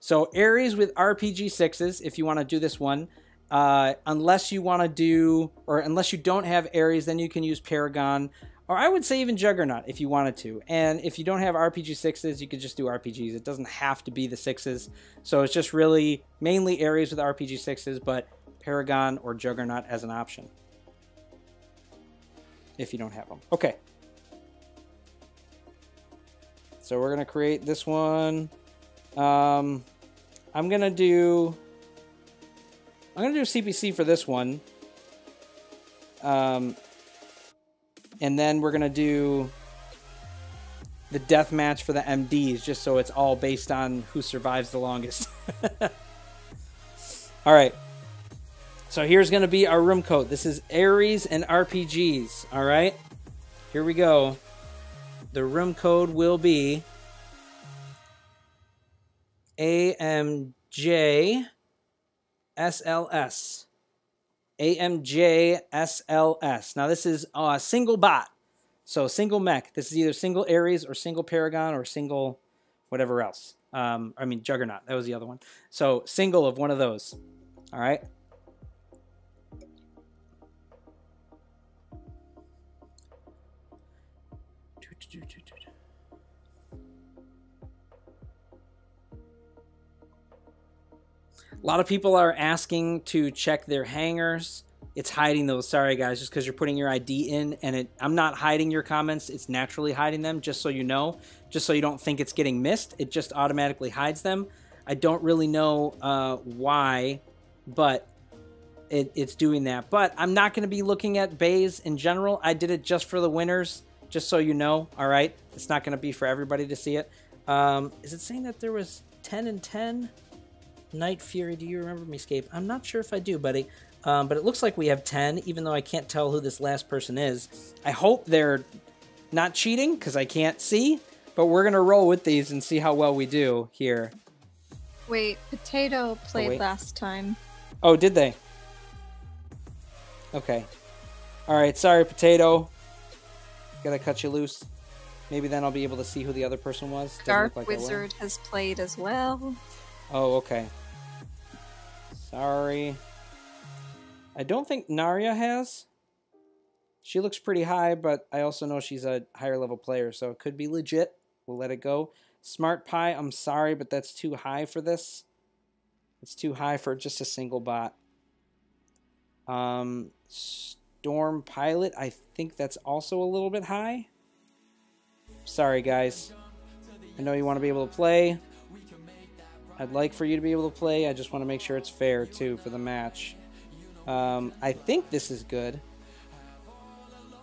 So Ares with RPG sixes, if you want to do this one. Uh, unless you want to do, or unless you don't have Ares, then you can use Paragon, or I would say even Juggernaut if you wanted to. And if you don't have RPG sixes, you could just do RPGs. It doesn't have to be the sixes. So it's just really mainly Ares with RPG sixes, but Paragon or Juggernaut as an option if you don't have them. Okay. So we're gonna create this one. Um, I'm gonna do. I'm gonna do CPC for this one. Um, and then we're gonna do the death match for the MDs, just so it's all based on who survives the longest. <laughs> all right. So here's to be our room code. This is Ares and RPGs. All right. Here we go. The room code will be AMJ SLS. AMJ SLS. Now, this is a single bot. So, single mech. This is either single Ares or single Paragon or single whatever else. Um, I mean, Juggernaut. That was the other one. So, single of one of those. All right. A lot of people are asking to check their hangars. It's hiding those. Sorry, guys, just because you're putting your ID in, and it. I'm not hiding your comments. It's naturally hiding them, just so you know, just so you don't think it's getting missed. It just automatically hides them. I don't really know uh, why, but it, it's doing that. But I'm not going to be looking at bays in general. I did it just for the winners, just so you know. All right, it's not going to be for everybody to see it. Um, is it saying that there was 10 and 10? Night Fury, do you remember me, Scape? I'm not sure if I do, buddy. Um, but it looks like we have 10, even though I can't tell who this last person is. I hope they're not cheating, because I can't see. But we're going to roll with these and see how well we do here. Wait, Potato played wait. last time. Oh, did they? Okay. All right, sorry, Potato. Gotta cut you loose. Maybe then I'll be able to see who the other person was. Doesn't Dark like Wizard has played as well. Oh, okay. Sorry. I don't think Narya has. She looks pretty high, but I also know she's a higher level player, so it could be legit. We'll let it go. Smart Pie, I'm sorry, but that's too high for this. It's too high for just a single bot. Um, Storm Pilot, I think that's also a little bit high. Sorry, guys. I know you want to be able to play. I'd like for you to be able to play. I just want to make sure it's fair too for the match. Um, I think this is good.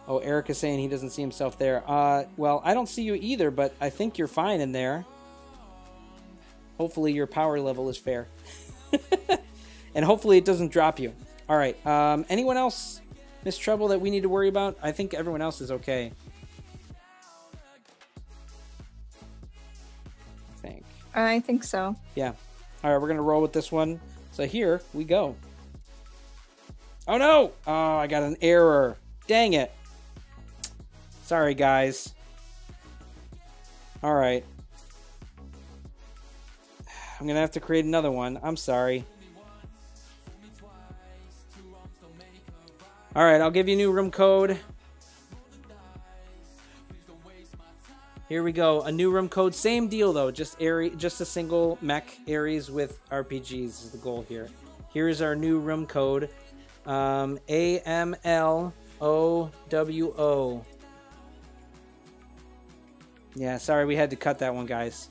Oh, Eric is saying he doesn't see himself there. Uh, well, I don't see you either, but I think you're fine in there. Hopefully, your power level is fair, <laughs> and hopefully, it doesn't drop you. All right. Um, anyone else Miss Treble that we need to worry about? I think everyone else is okay. I think. So. Yeah. All right, we're going to roll with this one. So here we go. Oh no! Oh, I got an error. Dang it. Sorry, guys. All right. I'm going to have to create another one. I'm sorry. All right, I'll give you new room code. Here we go. A new room code. Same deal though. Just Ares, just a single mech Ares with RPGs is the goal here. Here is our new room code. Um, A M L O W O. Yeah, sorry we had to cut that one, guys.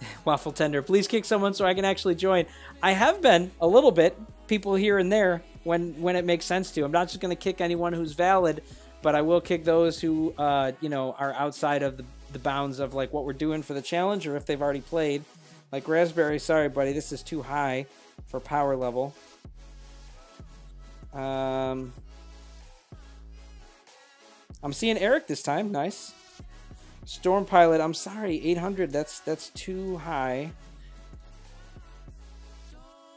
<laughs> Waffle tender, please kick someone so I can actually join. I have been a little bit, people here and there when when it makes sense to. I'm not just going to kick anyone who's valid, but I will kick those who uh, you know are outside of the, the bounds of like what we're doing for the challenge or if they've already played. Like Raspberry, sorry buddy, this is too high for power level. Um, I'm seeing Eric this time. Nice. Storm Pilot, I'm sorry, 800. That's that's too high.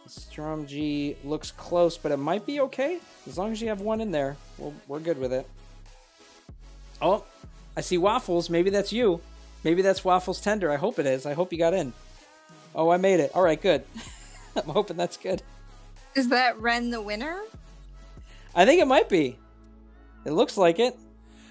Storm G looks close, but it might be okay as long as you have one in there. We'll, we're good with it. Oh, I see Waffles. Maybe that's you. Maybe that's Waffles Tender. I hope it is. I hope you got in. Oh, I made it. All right, good. <laughs> I'm hoping that's good. Is that Ren the winner? I think it might be. It looks like it.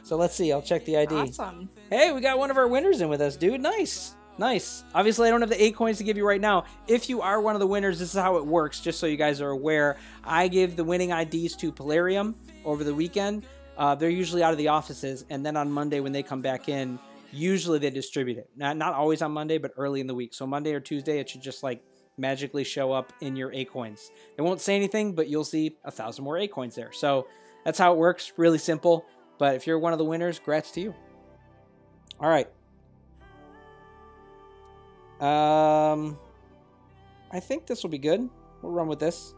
So let's see. I'll check the ID. Awesome. Hey, we got one of our winners in with us, dude. Nice. Nice. Obviously, I don't have the A coins to give you right now. If you are one of the winners, this is how it works, just so you guys are aware. I give the winning IDs to Plarium over the weekend. Uh, they're usually out of the offices, and then on Monday when they come back in, usually they distribute it. Not, not always on Monday, but early in the week. So Monday or Tuesday, it should just like magically show up in your A coins. They won't say anything, but you'll see a thousand more A coins there. So that's how it works. Really simple. But if you're one of the winners, grats to you. All right. Um, I think this will be good. We'll run with this.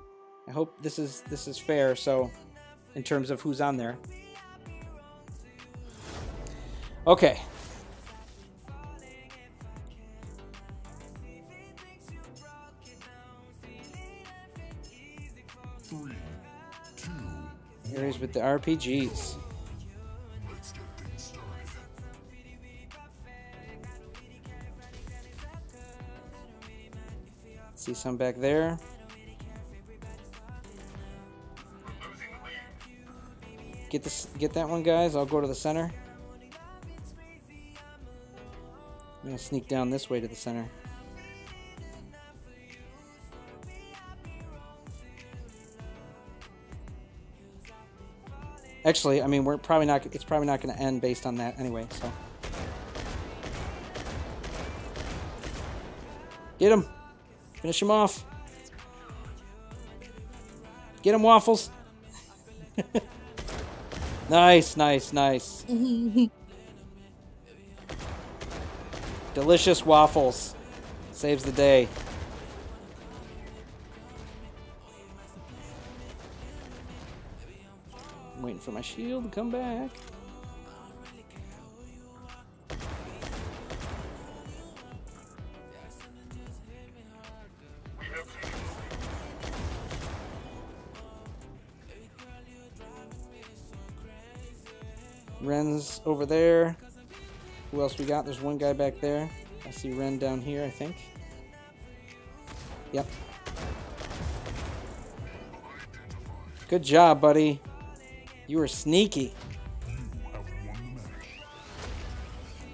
I hope this is this is fair. So, in terms of who's on there. Okay. Ares with the RPGs. See some back there. Get this, get that one, guys. I'll go to the center. I'm gonna sneak down this way to the center. Actually, I mean, we're probably not. It's probably not to end based on that anyway. So, get him, finish him off. Get him, waffles. <laughs> nice, nice, nice. <laughs> Delicious waffles. Saves the day. I'm waiting for my shield to come back. Ren's over there. Who else we got? There's one guy back there. I see Ren down here, I think. Yep. Good job, buddy. You were sneaky.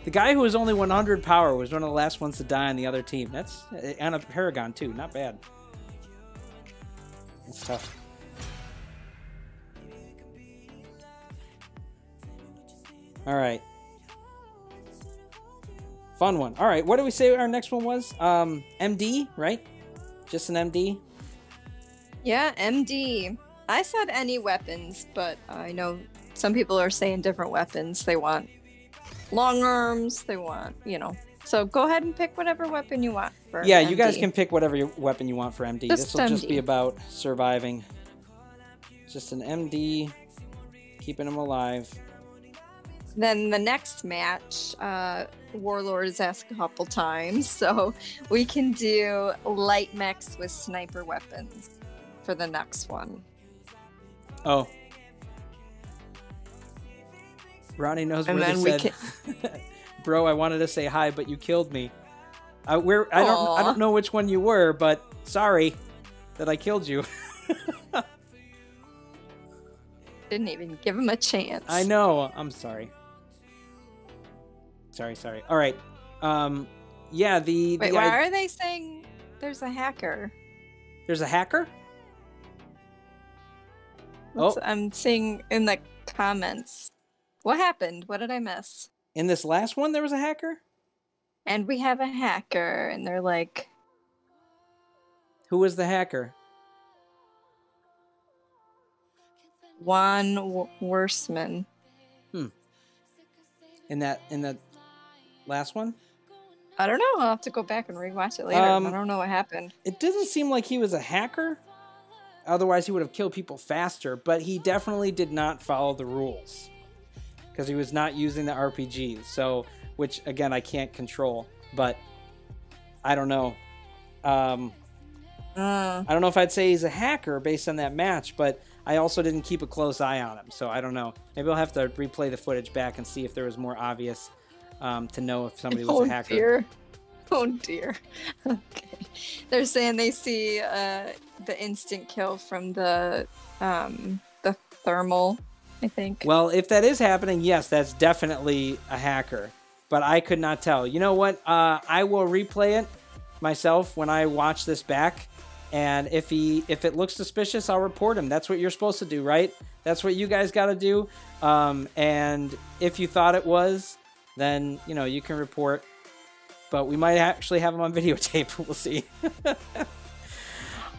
The. Guy who was only 100 power was one of the last ones to die on the other team. That's uh, and a Paragon too. Not bad. That's tough. All right. Fun one. All right. What did we say our next one was? Um, MD, right? Just an MD. Yeah, MD. I said any weapons, but I know some people are saying different weapons. They want long arms, they want, you know. So go ahead and pick whatever weapon you want for Yeah, you guys can pick whatever weapon you want for MD. This will just be about surviving. Just an MD, keeping them alive. Then the next match, uh, Warlord has asked a couple times, <laughs> so we can do light mechs with sniper weapons for the next one. Oh. Ronnie knows And where they we said, <laughs> "Bro, I wanted to say hi, but you killed me." I, we're, I don't I don't know which one you were, but sorry that I killed you. <laughs> Didn't even give him a chance. I know. I'm sorry. Sorry, sorry. All right. Um, yeah. The, Wait, the why I- are they saying there's a hacker? there's a hacker. That's- Oh. I'm seeing in the comments. What happened? What did I miss? In this last one, there was a hacker. And we have a hacker, and they're like, Who was the hacker? Juan w- Worstman. In that in that last one? I don't know. I'll have to go back and rewatch it later. Um, I don't know what happened. It doesn't seem like he was a hacker. Otherwise, he would have killed people faster. But he definitely did not follow the rules because he was not using the RPGs. So, which again, I can't control. But I don't know. Um, Uh, I don't know if I'd say he's a hacker based on that match, but I also didn't keep a close eye on him. So I don't know. Maybe I'll have to replay the footage back and see if there was more obvious um, to know if somebody was oh a hacker. dear. Oh dear. <laughs> Okay. They're saying they see uh, the instant kill from the um, the thermal. I think. Well, if that is happening, yes, that's definitely a hacker. But I could not tell. You know what? Uh, I will replay it myself when I watch this back. And if he if it looks suspicious, I'll report him. That's what you're supposed to do, right? That's what you guys got to do. Um, and if you thought it was, then you know you can report. But we might actually have him on <laughs> videotape. We'll see. <laughs>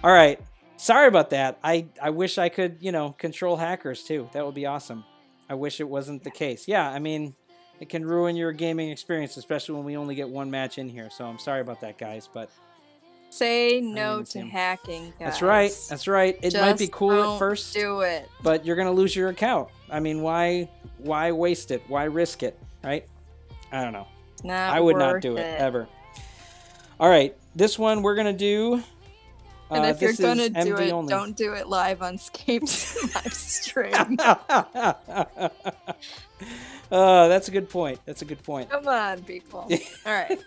All right. Sorry about that. I I wish I could you know control hackers too. That would be awesome. I wish it wasn't the case. Yeah, I mean, it can ruin your gaming experience, especially when we only get one match in here. So I'm sorry about that, guys. But Say no to hacking. Guys. that's right. That's right. It might be cool at first, Do it. but you're gonna lose your account. I mean, why why waste it? Why risk it? Right? I don't know. Not I would not do it, ever. All right, this one we're gonna do. And uh, if you're gonna do MD it, only. don't do it live on Scape's <laughs> live stream. <laughs> uh, that's a good point. That's a good point. Come on, people. <laughs> All right.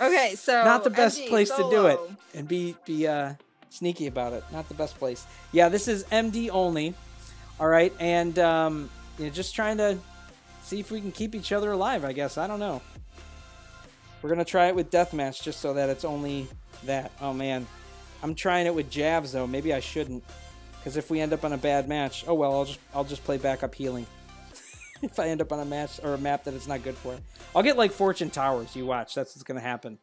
Okay, so Not the best MD, place to do it, and be be uh, sneaky about it. Not the best place. Yeah, this is MD only. All right, and um, you know, just trying to see if we can keep each other alive. I guess I don't know. We're gonna try it with deathmatch just so that it's only that. Oh man, I'm trying it with jabs though. Maybe I shouldn't, because if we end up on a bad match, oh well. I'll just I'll just play backup healing. <laughs> if I end up on a match or a map that it's not good for, I'll get like Fortune Towers. You watch. That's what's gonna happen.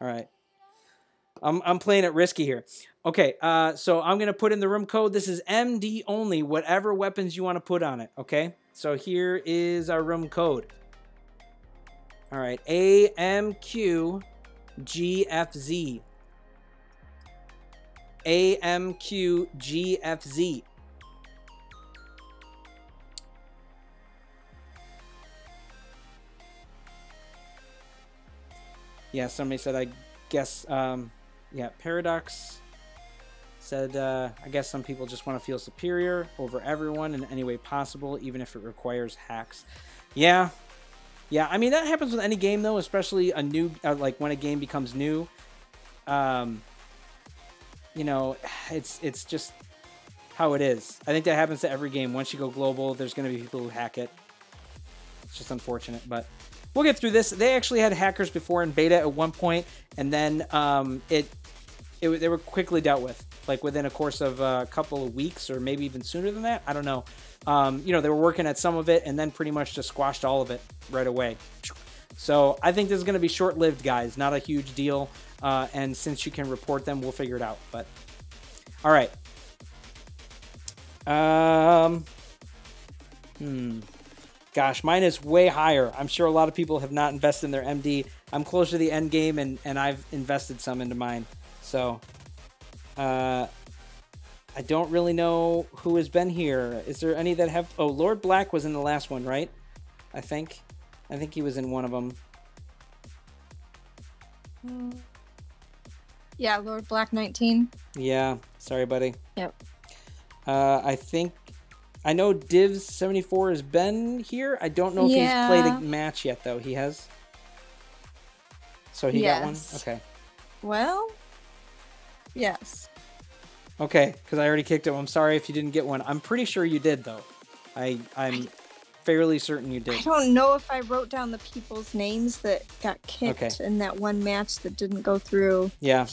All right. I'm I'm playing it risky here. Okay, uh, so I'm gonna put in the room code. This is MD only. Whatever weapons you want to put on it. Okay. So here is our room code. All right, AMQ GFZ. AMQ GFZ. Yeah, somebody said, I guess, um, yeah, Paradox said, uh, I guess some people just want to feel superior over everyone in any way possible, even if it requires hacks. Yeah, yeah. I mean, that happens with any game, though, especially a new, uh, like when a game becomes new. Um, you know, it's it's just how it is. I think that happens to every game. Once you go global, there's going to be people who hack it. It's just unfortunate, but we'll get through this. They actually had hackers before in beta at one point, and then um, it, it they were quickly dealt with, like within a course of a couple of weeks, or maybe even sooner than that. I don't know. Um, you know, they were working at some of it, and then pretty much just squashed all of it right away. So I think this is going to be short-lived, guys. Not a huge deal. Uh, and since you can report them, we'll figure it out. But all right. Um. Hmm. Gosh, mine is way higher. I'm sure a lot of people have not invested in their MD. I'm closer to the end game, and and I've invested some into mine. So, uh, I don't really know who has been here. Is there any that have? Oh, Lord Black was in the last one, right? I think. I think he was in one of them. Yeah, Lord Black 19. Yeah. Sorry, buddy. Yep. Uh, I think I know Divs seventy four has been here. I don't know if he's played a match yet, though. He has. So he got one. Okay. Well, yes. Okay, because I already kicked him. I'm sorry if you didn't get one. I'm pretty sure you did, though. I I'm fairly certain you did. I don't know if I wrote down the people's names that got kicked Okay. in that one match that didn't go through. Yeah.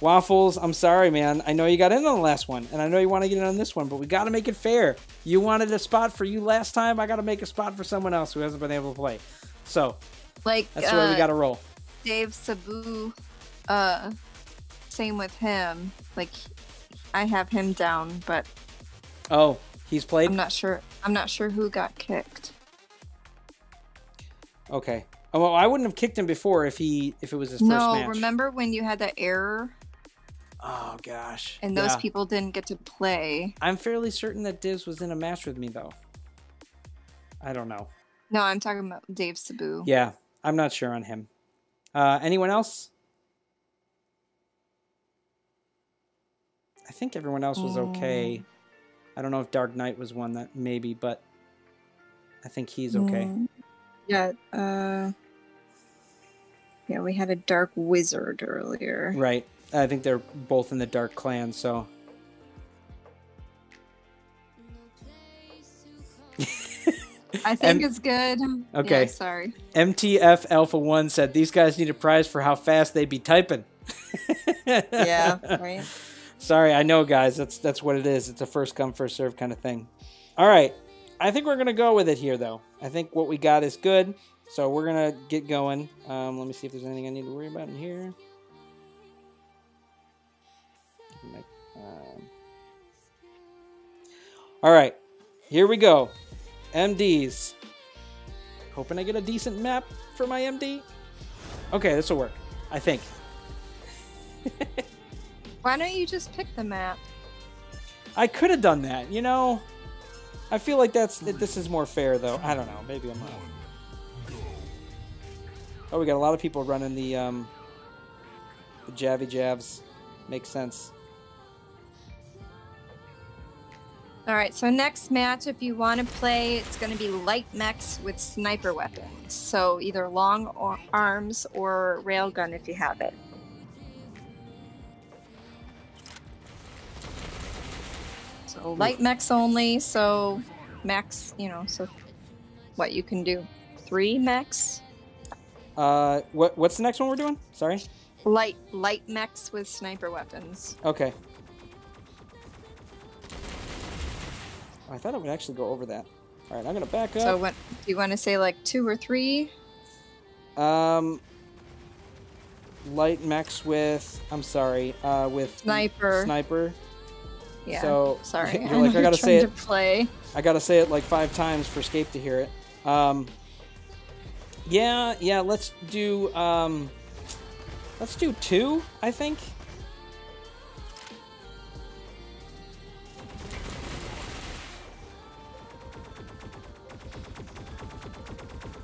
Waffles, I'm sorry, man. I know you got in on the last one, and I know you want to get in on this one, but we got to make it fair. You wanted a spot for you last time. I got to make a spot for someone else who hasn't been able to play. So Like that's the way we uh, got to roll. Dave Sabu, uh, same with him. Like, I have him down, but Oh, he's played. I'm not sure. I'm not sure who got kicked. Okay. Oh, well, I wouldn't have kicked him before if he if it was his first match. No, remember when you had that error Oh gosh. and those Yeah. people didn't get to play? I'm fairly certain that Divs was in a match with me though. I don't know. No, I'm talking about Dave Sabu. Yeah, I'm not sure on him. Uh, anyone else? I think everyone else was okay. I don't know if Dark Knight was one that maybe, but I think he's okay. Mm, Yeah. Uh, Yeah, we had a dark wizard earlier. Right. I think they're both in the Dark Clan, so. <laughs> I think And- it's good. Okay. Yeah, sorry. MTF Alpha 1 said these guys need a prize for how fast they'd be typing. <laughs> Yeah, right. <laughs> Sorry, I know, guys. That's that's what it is. It's a first come first serve kind of thing. All right, I think we're gonna go with it here, though. I think what we got is good, so we're gonna get going. Um, let me see if there's anything I need to worry about in here. Um, all right, here we go. MDs. Hoping I get a decent map for my MD. Okay, this will work. I think. <laughs> Why don't you just pick the map? I could have done that, you know. I feel like that's that this is more fair though. I don't know. Maybe I'm not. Oh, we got a lot of people running the um the Javy Javs. Makes sense. All right, so next match, if you want to play, it's going to be light mechs with sniper weapons. So either long arms or railgun if you have it. So light mechs only. So max, you know, so what you can do, three mechs, Uh, what what's the next one we're doing? Sorry. light light mechs with sniper weapons. Okay. Oh, I thought it would actually go over that. All right, I'm gonna back up. So what do you want to say, like two or three? um, light mechs with I'm sorry, uh, with Sniper. Sniper. Yeah. So Sorry, <laughs> you're like I <laughs> gotta say it. to play. I gotta say it like five times for Scape to hear it. Um, yeah, yeah. Let's do um, let's do two. I think.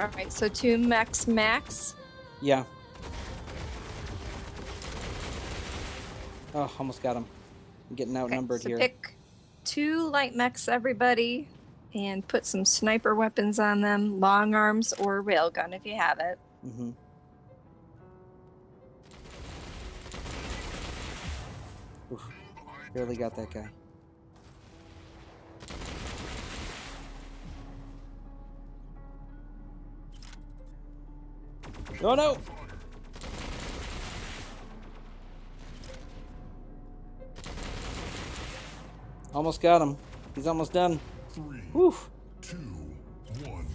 All right, so two max max. Yeah. Oh, almost got him. I'm getting Okay, outnumbered so here. pick two light mechs, everybody, and put some sniper weapons on them, long arms or railgun if you have it. Mm hmm Oof, barely got that guy. Oh no! Almost got him. He's almost done. Three, Whew. two, one.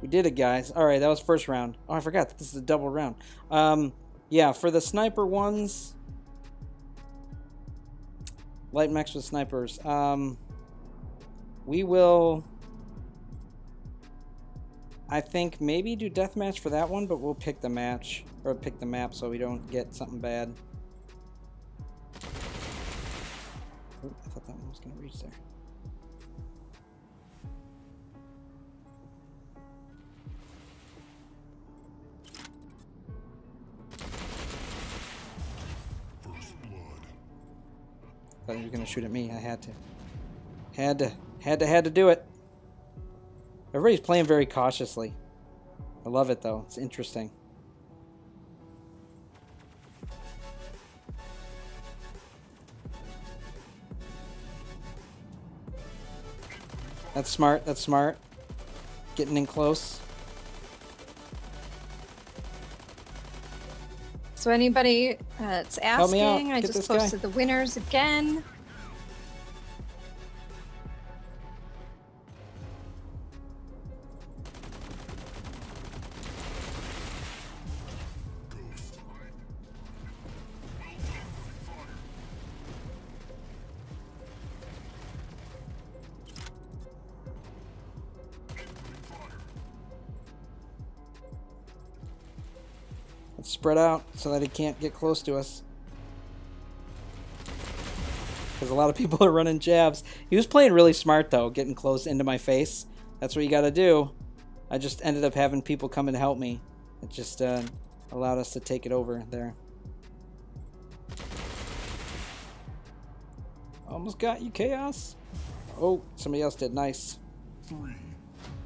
We did it, guys. All right, that was first round. Oh, I forgot that this is a double round. Um, yeah, for the sniper ones, light mechs with snipers. Um, we will. I think maybe do deathmatch for that one, but we'll pick the match or pick the map so we don't get something bad. Thought that one was gonna reach there. Thought you were gonna shoot at me. I had to. Had to. Had to. Had to do it. Everybody's playing very cautiously. I love it though. It's interesting. That's smart. That's smart. Getting in close. So anybody that's Help me out. asking, I just this guy. posted the winners again. Spread out so that he can't get close to us. Because a lot of people <laughs> are running jabs. He was playing really smart though, getting close into my face. That's what you got to do. I just ended up having people come and help me. It just uh, allowed us to take it over there. Almost got you, Chaos. Oh, somebody else did. Nice.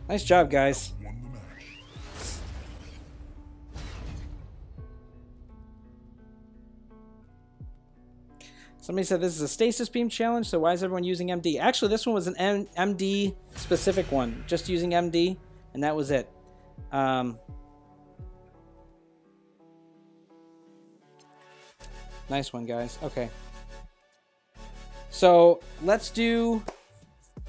Nice job, guys. Somebody said this is a stasis beam challenge, so why is everyone using MD? Actually, this one was an M- MD specific one, just using MD, and that was it. Um, nice one, guys. Okay. So let's do.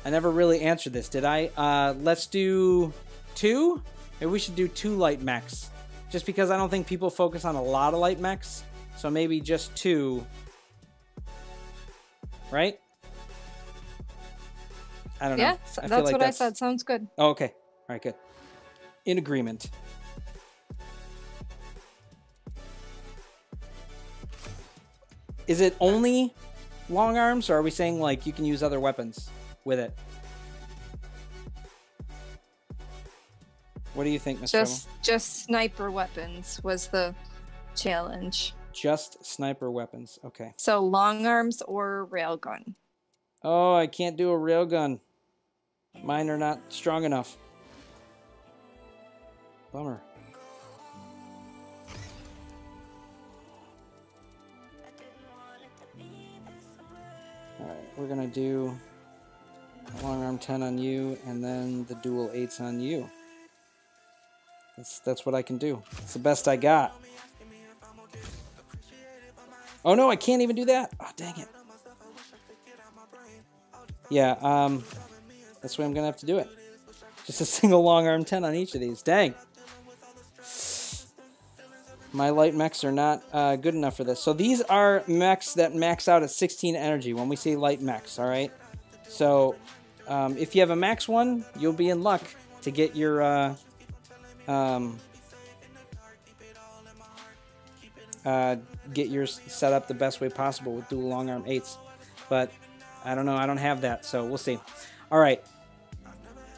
I never really answered this, did I? Uh, let's do two. Maybe we should do two light mechs, just because I don't think people focus on a lot of light mechs. So maybe just two. Right? I don't know. Yeah, I feel that's like what I said. Sounds good. Oh, okay. All right, good. In agreement. Is it only long arms, or are we saying like you can use other weapons with it? What do you think, Mr. Just just sniper weapons was the challenge. Just sniper weapons. Okay. So long arms or railgun. Oh, I can't do a railgun. Mine are not strong enough. Bummer. Alright, we're gonna do long arm 10 on you and then the dual 8s on you. That's, that's what I can do. It's the best I got. Oh no, I can't even do that. Oh, dang it. Yeah, um, that's the way I'm gonna have to do it. Just a single long arm 10 on each of these. Dang. My light mechs are not uh, good enough for this. So these are mechs that max out at 16 energy when we say light mechs, alright? So um, if you have a max one, you'll be in luck to get your uh, um, uh, get yours set up the best way possible with dual long arm eights. But I don't know. I don't have that, so we'll see. All right.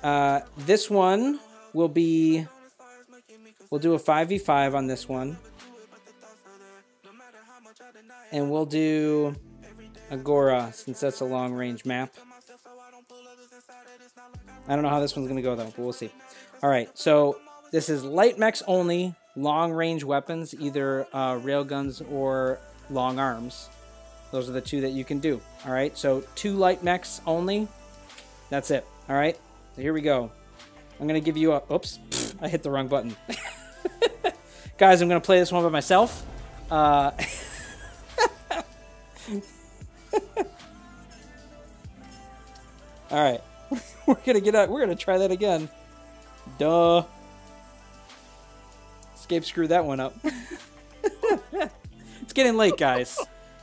Uh, this one will be. We'll do a 5v5 on this one. And we'll do Agora, since that's a long range map. I don't know how this one's going to go, though, but we'll see. All right, so this is light mechs only, long range weapons, either uh, railguns or long arms. Those are the two that you can do. All right, so two light mechs only. That's it. All right, so here we go. I'm gonna give you a. Oops, I hit the wrong button. <laughs> Guys, I'm gonna play this one by myself. Uh, <laughs> all right, <laughs> we're gonna get out. We're gonna try that again. Duh. Screwed that one up. it's getting late, guys.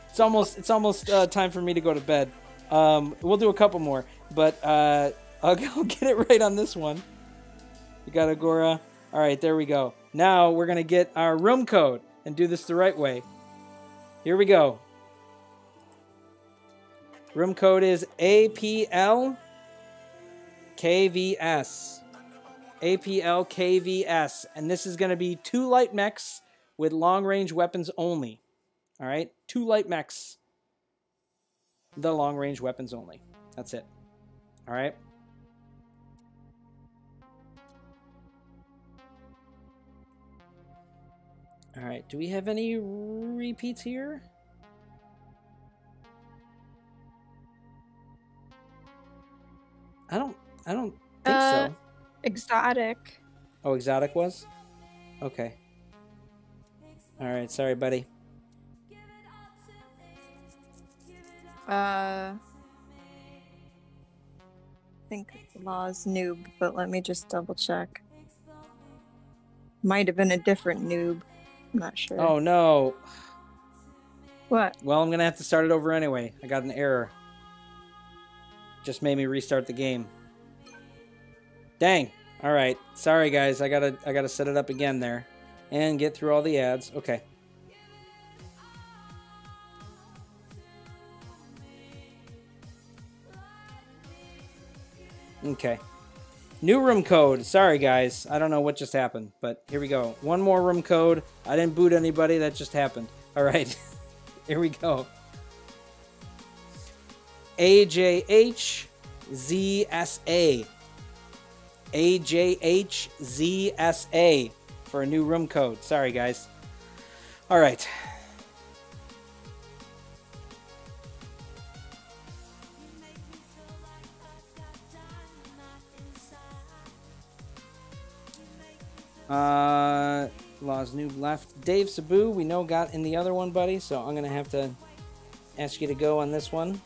It's almost it's almost uh, time for me to go to bed. Um, we'll do a couple more, but uh, I'll, <laughs> I'll get it right on this one. We got Agora. All right, there we go. Now we're gonna get our room code and do this the right way. Here we go. Room code is APL KVS. APL KVS. And this is going to be two light mechs with long range weapons only. All right? Two light mechs. The long range weapons only. That's it. All right? All right. Do we have any repeats here? I don't I don't think Uh, so. Exotic. Oh, exotic was? Okay. All right, sorry, buddy. Uh, I think Law's noob, but let me just double check. Might have been a different noob. I'm not sure. Oh no. What? Well, I'm gonna have to start it over anyway. I got an error. Just made me restart the game. Dang. All right. Sorry, guys. I gotta I gotta set it up again there, and get through all the ads. Okay. Okay. New room code. Sorry, guys. I don't know what just happened, but here we go. One more room code. I didn't boot anybody. That just happened. <laughs> All right. here we go. AJHZSA. AJHZSA for a new room code. Sorry, guys. All right. Uh, Laws new left. Dave Sabu, we know, got in the other one, buddy, so I'm going to have to ask you to go on this one.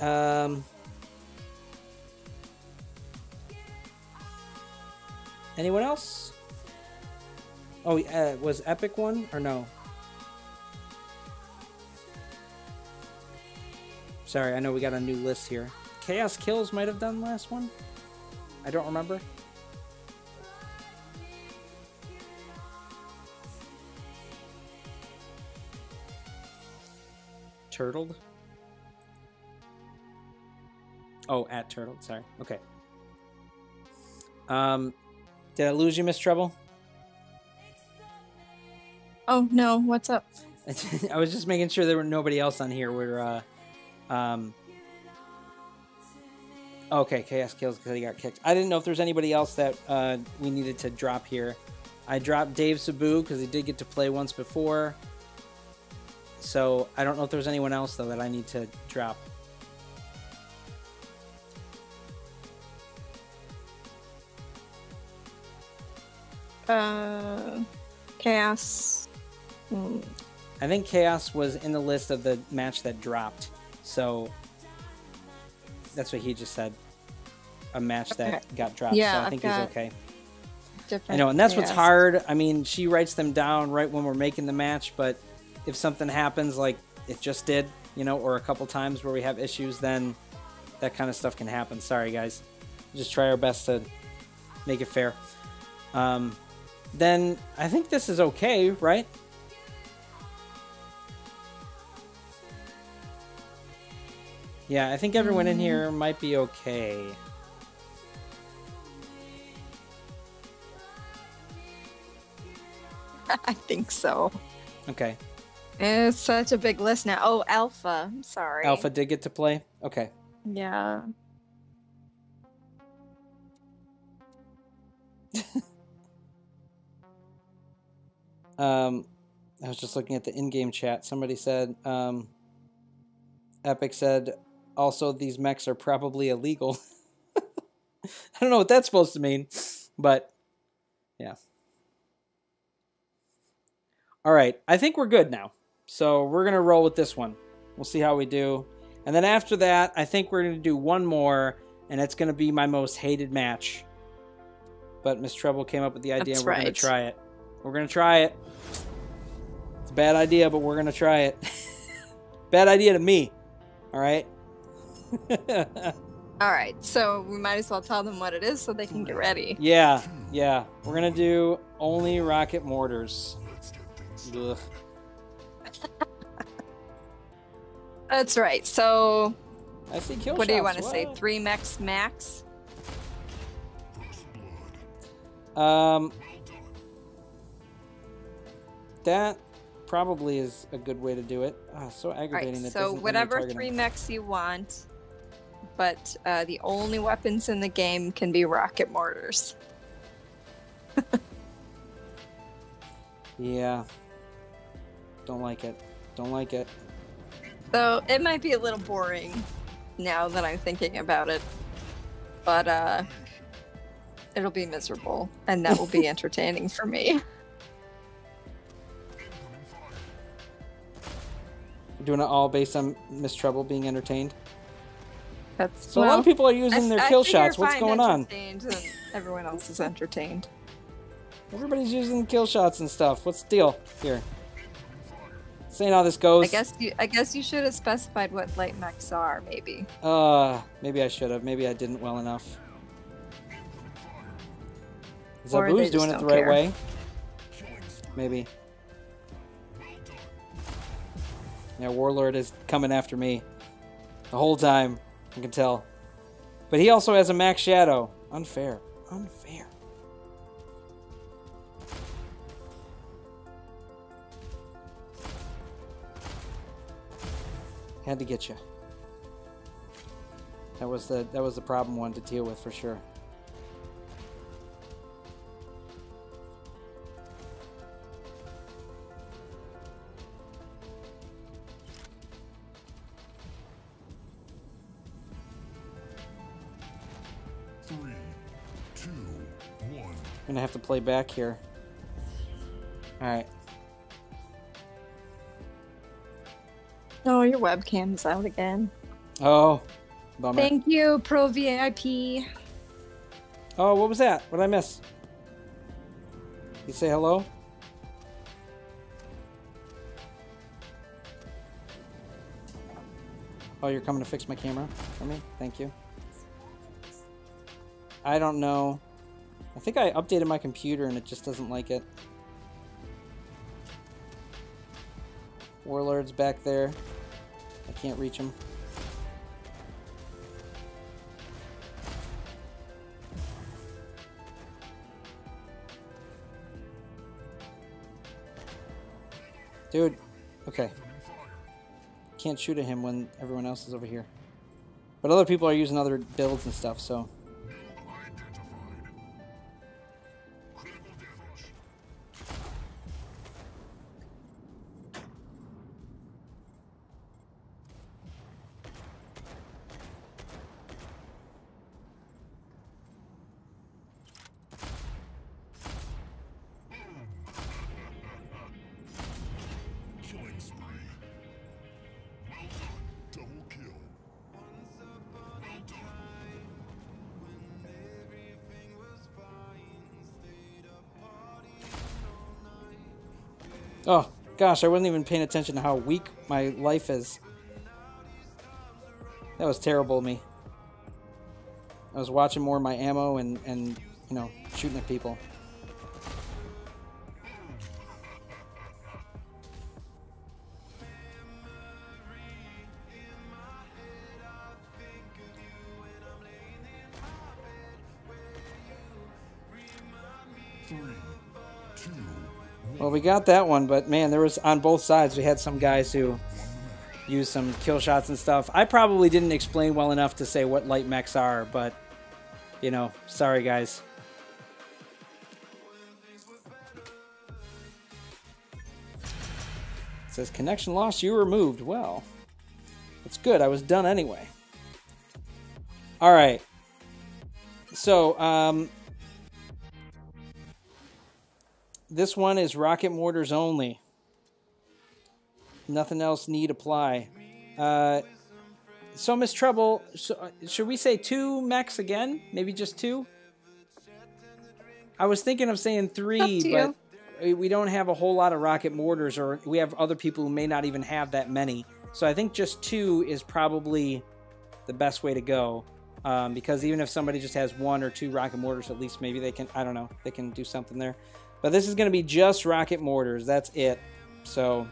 Um, Anyone else? Oh, uh, was Epic one or no? Sorry, I know we got a new list here. Chaos Kills might have done last one. I don't remember. Turtled. Oh, at Turtled. Sorry. Okay. Um, did I lose you, Miss Treble? Oh no, what's up? <laughs> I was just making sure there were nobody else on here. Where, uh, um, okay, chaos kills because he got kicked. I didn't know if there's anybody else that uh, we needed to drop here. I dropped Dave Sabu because he did get to play once before. So I don't know if there's anyone else though that I need to drop. Uh, chaos. Hmm. I think Chaos was in the list of the match that dropped. So that's what he just said. A match that got dropped. Yeah, so I think he's okay. I know, and that's what's hard. I mean, she writes them down right when we're making the match, but if something happens like it just did, you know, or a couple times where we have issues, then that kind of stuff can happen. Sorry, guys. Just try our best to make it fair. Um, then I think this is okay, right? Yeah, I think everyone in mm-hmm. here might be okay. <laughs> I think so. Okay. It's such a big list now. Oh, Alpha. I'm sorry. Alpha did get to play. Okay. Yeah. <laughs> Um, I was just looking at the in-game chat. Somebody said, um, Epic said, also these mechs are probably illegal. <laughs> I don't know what that's supposed to mean, but yeah. All right, I think we're good now. So we're gonna roll with this one. We'll see how we do, and then after that, I think we're gonna do one more, and it's gonna be my most hated match. But Miss Treble came up with the idea, That's and we're gonna try it. We're gonna try it. It's a bad idea, but we're gonna try it. <laughs> bad idea to me. All right. <laughs> All right. So we might as well tell them what it is so they can get ready. yeah, yeah. We're gonna do only rocket mortars. Let's get things Ugh. <laughs> That's right. So I see kill what do you want to say? Three mechs max? Um, that probably is a good way to do it. Ah, so All right. aggravating. that So doesn't whatever three mechs you want, but uh, the only weapons in the game can be rocket mortars. <laughs> Yeah. Don't like it. Don't like it. So it might be a little boring now that I'm thinking about it, but uh, it'll be miserable, and that will be <laughs> entertaining for me. Doing it all based on Miss Treble being entertained. That's So a lot of people are using I- their I kill shots. What's going on? <laughs> Everyone else is entertained. Everybody's using kill shots and stuff. What's the deal here? Saying how this goes. I guess you. I guess you should have specified what light mechs are, maybe. Uh, maybe I should have. Maybe I didn't well enough. Zabu's doing it the don't right way. Maybe. Yeah, Warlord is coming after me the whole time. I can tell. But he also has a max shadow. Unfair. Unfair. Had to get you. That was the that was the problem one to deal with for sure. Gonna have to play back here. All right. Oh, your webcam's out again. Oh, bummer. Thank you, Pro VIP. oh, what was that? What did I miss? You say hello? Oh, you're coming to fix my camera for me? Thank you. I don't know. I think I updated my computer and it just doesn't like it. Warlord's back there. I can't reach him. Dude, okay. Can't shoot at him when everyone else is over here. But other people are using other builds and stuff, so. Gosh, I wasn't even paying attention to how weak my life is. That was terrible of me. I was watching more of my ammo and, and you know, shooting at people. Got that one, but man, there was on both sides. We had some guys who used some kill shots and stuff. I probably didn't explain well enough to say what light mechs are, but you know, sorry guys. It says connection lost. You removed. Well, it's good. I was done anyway. All right. So, um, this one is rocket mortars only. Nothing else need apply. Uh, so, Miss Treble, so, uh, should we say two mechs again? Maybe just two? I was thinking of saying three, but you. we- we don't have a whole lot of rocket mortars, or we have other people who may not even have that many. So I think just two is probably the best way to go. Um, because even if somebody just has one or two rocket mortars, at least maybe they can, I don't know, they can do something there. But this is going to be just rocket mortars. That's it. So,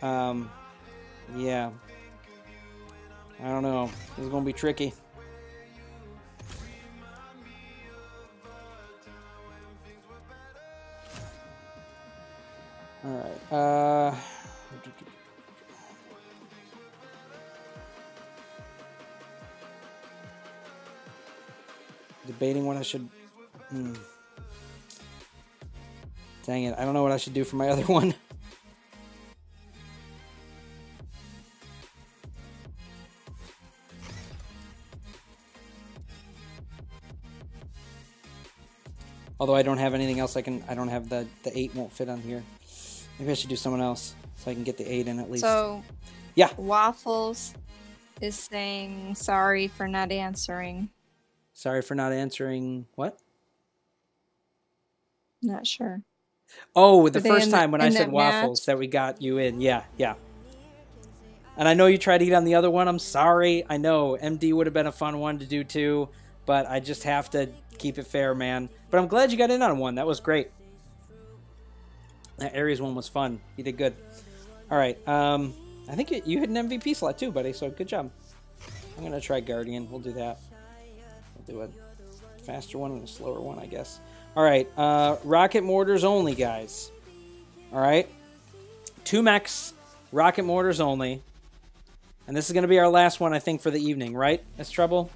um, yeah. I don't know. This is going to be tricky. All right. Uh, debating what I should. Hmm. Dang it! I don't know what I should do for my other <laughs> one. Although I don't have anything else, I can. I don't have the the eight won't fit on here. Maybe I should do someone else so I can get the eight in at least. So, yeah. Waffles is saying sorry for not answering. Sorry for not answering. What? Not sure. Oh, the first time when I said waffles match? that we got you in. Yeah, yeah. And I know you tried to eat on the other one. I'm sorry. I know MD would have been a fun one to do too, but I just have to keep it fair, man. But I'm glad you got in on one. That was great. That Ares one was fun. You did good. All right. Um, I think you, you hit an MVP slot too, buddy. So good job. I'm gonna try Guardian. We'll do that. We'll do a faster one and a slower one, I guess. All right. Uh, rocket mortars only, guys. All right. Two mechs, rocket mortars only. And this is going to be our last one, I think, for the evening, right? Miss Treble?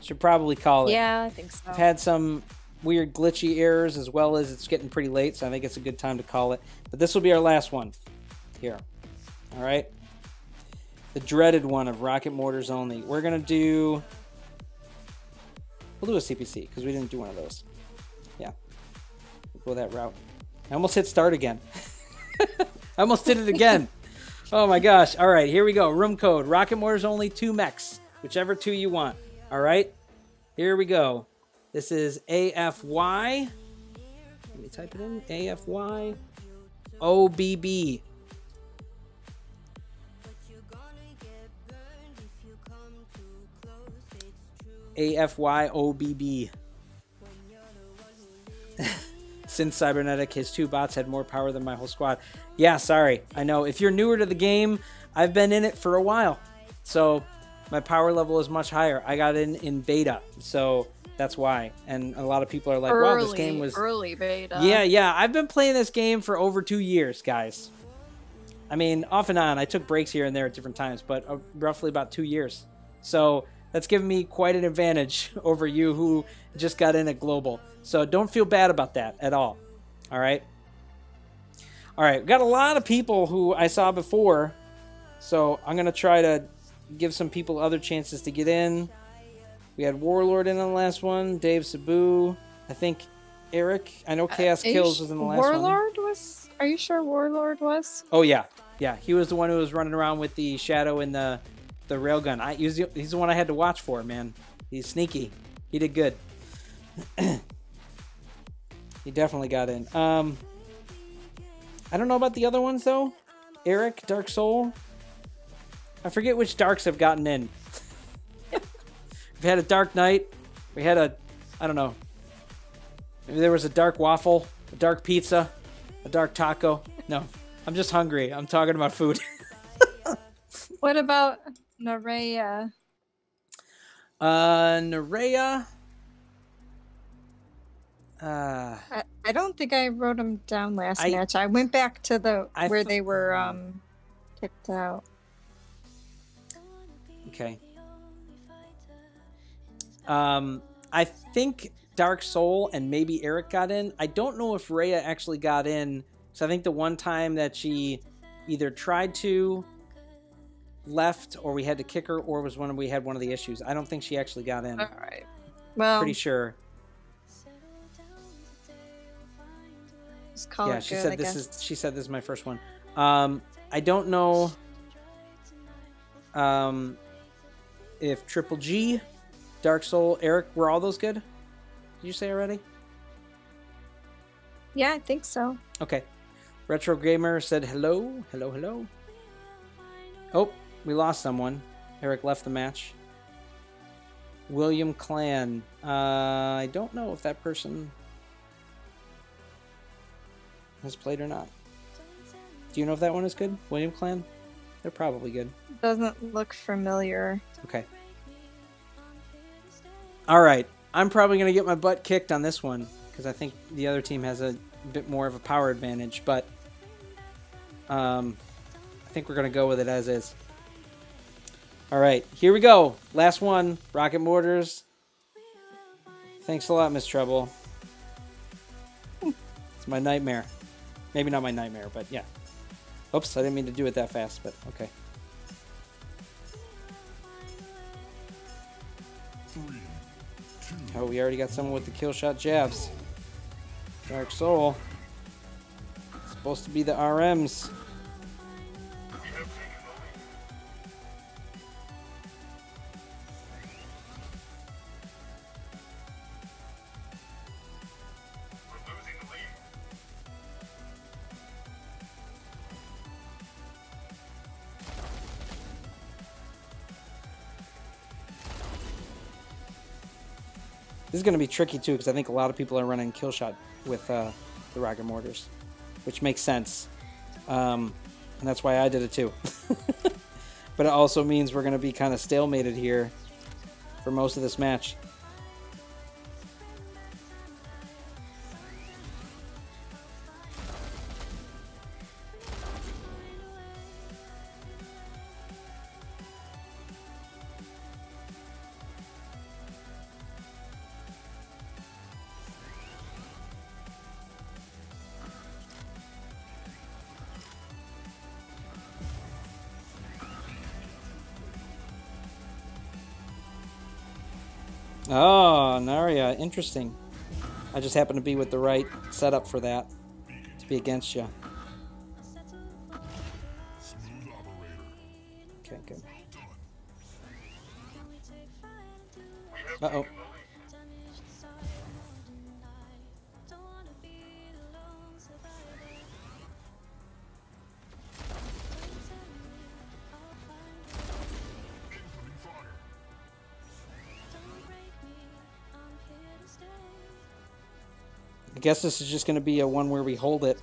Should probably call it. Yeah, I think so. I've had some weird glitchy errors as well as it's getting pretty late, so I think it's a good time to call it. But this will be our last one here. All right. The dreaded one of rocket mortars only. We're going to do. We'll do a CPC because we didn't do one of those. Go that route. I almost hit start again. <laughs> I almost did it again. <laughs> Oh my gosh. All right, here we go. Room code. Rocket Mortars only two mechs. Whichever two you want. All right. Here we go. This is AFY. Let me type it in. AFY OBB. AFY OBB. <laughs> Since Cybernetic, his two bots had more power than my whole squad. Yeah, sorry. I know. If you're newer to the game, I've been in it for a while. So my power level is much higher. I got in in beta. So that's why. And a lot of people are like, wow, this game was. early beta. Yeah, yeah. I've been playing this game for over two years, guys. I mean, off and on. I took breaks here and there at different times, but uh, roughly about two years. So that's given me quite an advantage <laughs> over you who just got in at global. So don't feel bad about that at all. All right. All right. We got a lot of people who I saw before. So I'm going to try to give some people other chances to get in. We had Warlord in on the last one, Dave Sabu. I think Eric. I know uh, Chaos Are you Kills was in the last one. Warlord was. Are you sure Warlord was? Oh yeah, yeah. He was the one who was running around with the shadow and the the railgun. I he's the, he's the one I had to watch for, man. He's sneaky. He did good. <clears throat> he definitely got in. Um, I don't know about the other ones though. Eric, Dark Soul. I forget which darks have gotten in. <laughs> We've had a Dark Knight. We had a, I don't know. Maybe there was a dark waffle, a dark pizza, a dark taco. No, I'm just hungry. I'm talking about food. <laughs> What about Nerea? Uh, Nerea. Uh, I, I don't think I wrote them down last I- match. I went back to the I where th- they were um kicked out. okay. Um, I think Dark Soul and maybe Eric got in. I don't know if Rhea actually got in. So I think the one time that she either tried to left or we had to kick her or was when we had one of the issues. I don't think she actually got in. All right. Well, Pretty sure. yeah, she good, said I this guess. is she said this is my first one. Um, I don't know um, if Triple G, Dark Soul, Eric were all those good. Did you say already? Yeah, I think so. Okay. Retro Gamer said hello, hello, hello. Oh, we lost someone. Eric left the match. William Clan. Uh, I don't know if that person has played or not. Do you know if that one is good? William Clan? They're probably good. Doesn't look familiar. Okay. All right. I'm probably going to get my butt kicked on this one because I think the other team has a bit more of a power advantage, but um, I think we're going to go with it as is. All right. Here we go. Last one. Rocket Mortars. Thanks a lot, Miss Treble. <laughs> It's my nightmare. Maybe not my nightmare, but yeah. Oops, I didn't mean to do it that fast, but okay. Oh, we already got someone with the kill shot jabs. Dark Soul. Supposed to be the RMs. This is going to be tricky too because I think a lot of people are running kill shot with uh, the rocket mortars, which makes sense, um, and that's why I did it too. <laughs> but it also means we're going to be kind of stalemated here for most of this match. Interesting. I just happen to be with the right setup for that to be against you. Okay, good. Well guess this is just going to be a one where we hold it.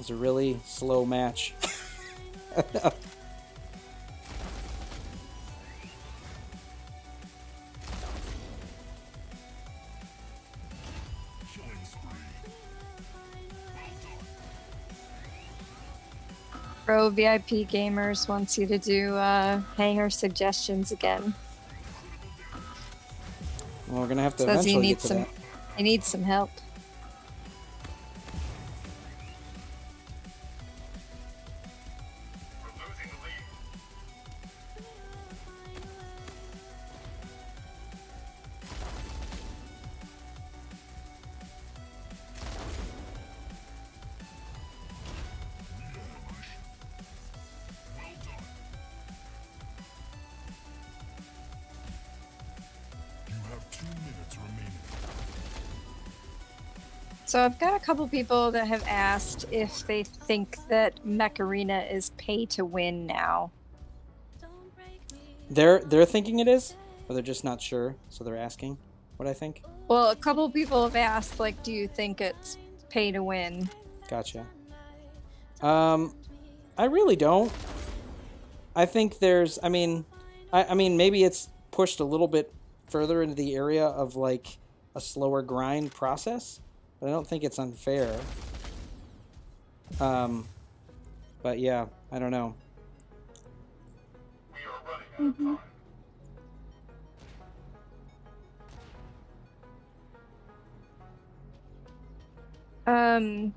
It's a really slow match. <laughs> Pro VIP Gamers wants you to do uh, hangar suggestions again. Well, we're gonna have to Says you eventually need get to some. that. You need some help. So I've got a couple people that have asked if they think that Mech Arena is pay to win now. They're they're thinking it is, or they're just not sure, so they're asking what I think. Well, a couple people have asked, like, do you think it's pay to win? Gotcha. Um, I really don't. I think there's. I mean, I, I mean, maybe it's pushed a little bit further into the area of like a slower grind process, but I don't think it's unfair. Um, but yeah, I don't know. We are running out of time. Um,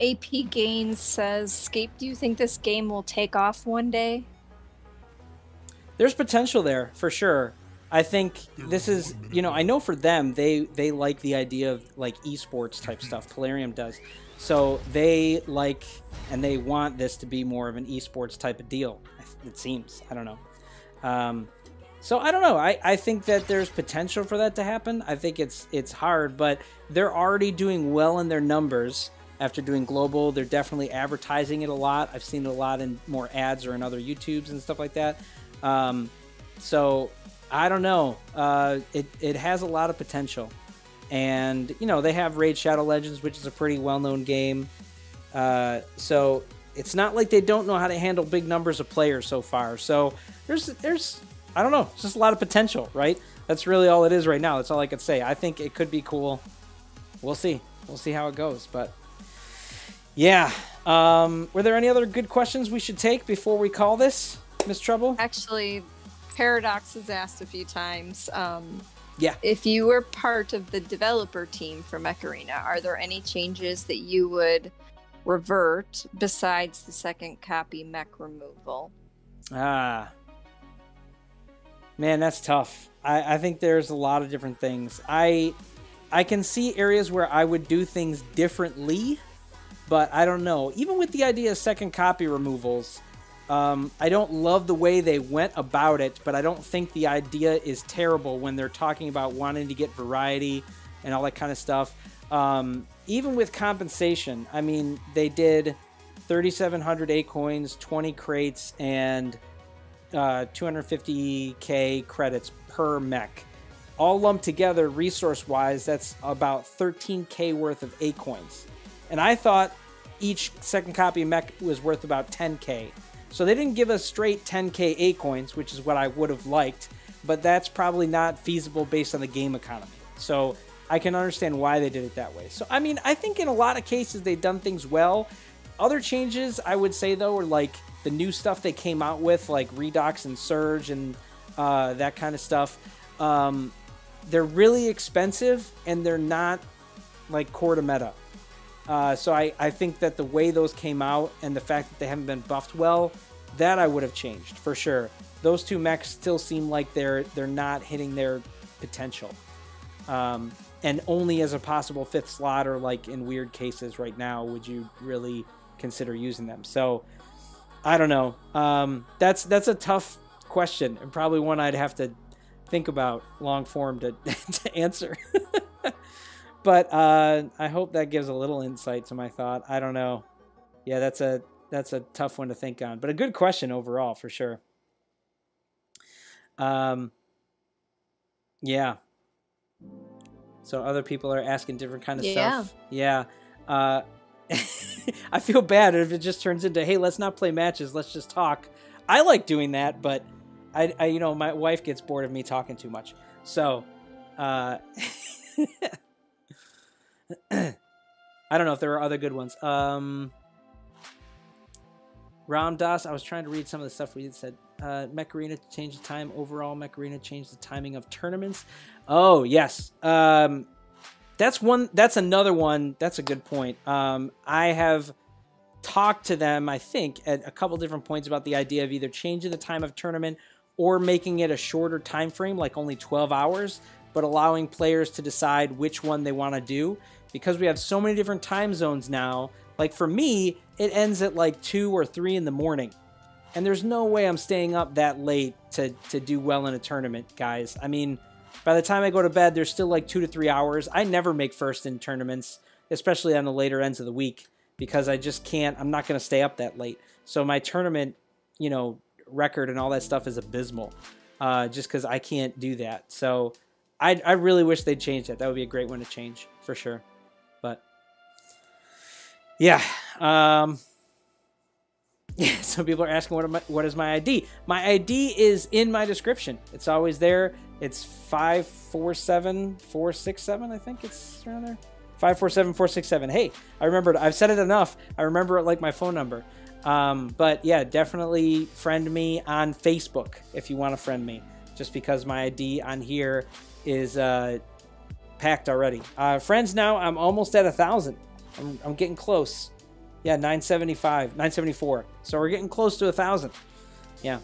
AP Gains says, Scape, do you think this game will take off one day? There's potential there for sure. I think this is, you know, I know for them they they like the idea of like esports type stuff. Plarium does, so they like and they want this to be more of an esports type of deal. It seems. I don't know. Um, so I don't know. I, I think that there's potential for that to happen. I think it's it's hard, but they're already doing well in their numbers after doing global. They're definitely advertising it a lot. I've seen it a lot in more ads or in other YouTubes and stuff like that. Um, so I don't know. Uh, it it has a lot of potential, and you know they have Raid Shadow Legends, which is a pretty well known game. Uh, so it's not like they don't know how to handle big numbers of players so far. So there's there's I don't know, it's just a lot of potential, right? That's really all it is right now. That's all I could say. I think it could be cool. We'll see. We'll see how it goes, but yeah. Um, were there any other good questions we should take before we call this, Miss Treble? Actually, Paradox has asked a few times. Um, Yeah. if you were part of the developer team for Mech Arena, are there any changes that you would revert besides the second copy mech removal? Ah. Man, that's tough. I, I think there's a lot of different things. I I can see areas where I would do things differently, but I don't know. Even with the idea of second copy removals, um, I don't love the way they went about it, but I don't think the idea is terrible when they're talking about wanting to get variety and all that kind of stuff. Um, even with compensation, I mean, they did 3,700 A coins, 20 crates, and uh, 250k credits per mech. All lumped together, resource wise, that's about 13k worth of A coins. And I thought each second copy mech was worth about 10k. So they didn't give us straight 10k A coins, which is what I would have liked, but that's probably not feasible based on the game economy. So I can understand why they did it that way. So, I mean, I think in a lot of cases they've done things well. Other changes, I would say, though, are like the new stuff they came out with, like Redox and Surge and uh, that kind of stuff. um, they're really expensive and they're not like core to meta. Uh, so I, I think that the way those came out and the fact that they haven't been buffed well, that I would have changed for sure. Those two mechs still seem like they're they're not hitting their potential, um, and only as a possible fifth slot or like in weird cases right now would you really consider using them. So I don't know. Um, that's that's a tough question and probably one I'd have to think about long form to <laughs> to answer. <laughs> but uh, I hope that gives a little insight to my thought. I don't know. Yeah, that's a that's a tough one to think on, but a good question overall for sure. Um, yeah. So other people are asking different kind of Yeah. stuff. Yeah. Uh, <laughs> I feel bad if it just turns into, hey, let's not play matches, let's just talk. I like doing that, but I, I you know, my wife gets bored of me talking too much. So, uh, <laughs> I don't know if there are other good ones. Um, Ram Das, I was trying to read some of the stuff we said. Uh, changed the time. Overall, Mech Arena changed the timing of tournaments. Oh yes, um, that's one. That's another one. That's a good point. Um, I have talked to them. I think at a couple different points about the idea of either changing the time of tournament or making it a shorter time frame, like only 12 hours, but allowing players to decide which one they want to do. Because we have so many different time zones now. Like for me, it ends at like two or three in the morning and there's no way I'm staying up that late to to do well in a tournament, guys. I mean, by the time I go to bed, there's still like two to three hours. I never make first in tournaments, especially on the later ends of the week, because I just can't. I'm not going to stay up that late. So my tournament, you know, record and all that stuff is abysmal, uh, just because I can't do that. So I I really wish they'd change that. That would be a great one to change for sure. Yeah. Um, <laughs> yeah, some people are asking what, am I, what is my ID. My ID is in my description. It's always there. It's five four seven four six seven. I think it's around there. Five four seven four six seven. Hey, I remembered. I've said it enough. I remember it like my phone number. Um, but yeah, definitely friend me on Facebook if you want to friend me. Just because my ID on here is uh, packed already. Uh, friends now, I'm almost at a thousand. I'm, I'm getting close. Yeah, 975, 974. So we're getting close to a thousand. Yeah.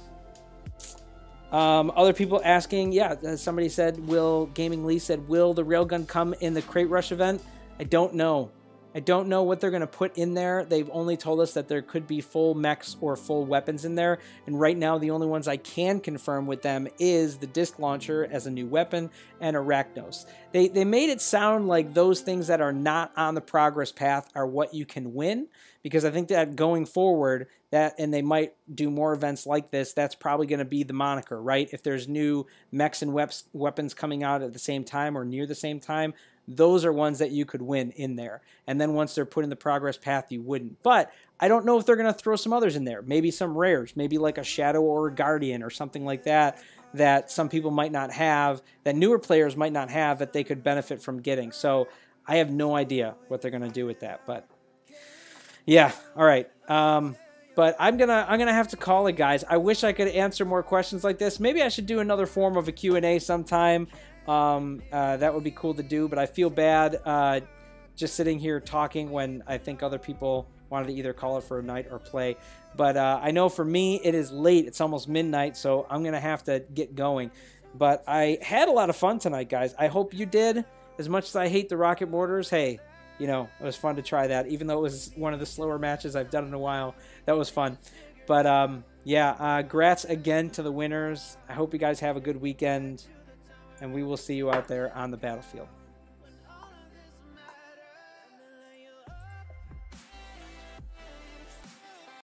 Um, other people asking, yeah, uh, somebody said, will Gaming Lee said, will the railgun come in the Crate Rush event? I don't know. I don't know what they're going to put in there. They've only told us that there could be full mechs or full weapons in there. And right now, the only ones I can confirm with them is the disc launcher as a new weapon and Arachnos. They, they made it sound like those things that are not on the progress path are what you can win. Because I think that going forward, that and they might do more events like this, that's probably going to be the moniker, right? If there's new mechs and weapons coming out at the same time or near the same time, those are ones that you could win in there. And then once they're put in the progress path, you wouldn't. But I don't know if they're going to throw some others in there. Maybe some rares, maybe like a Shadow or a Guardian or something like that, that some people might not have, that newer players might not have, that they could benefit from getting. So I have no idea what they're going to do with that. But yeah, all right. Um, but I'm gonna I'm gonna have to call it, guys. I wish I could answer more questions like this. Maybe I should do another form of a Q and A sometime. Um, uh, that would be cool to do, but I feel bad uh, just sitting here talking when I think other people wanted to either call it for a night or play. But uh, I know for me, it is late. It's almost midnight, so I'm going to have to get going. But I had a lot of fun tonight, guys. I hope you did. As much as I hate the rocket mortars, hey, you know, it was fun to try that. Even though it was one of the slower matches I've done in a while, that was fun. But um, yeah, uh, grats again to the winners. I hope you guys have a good weekend and we will see you out there on the battlefield.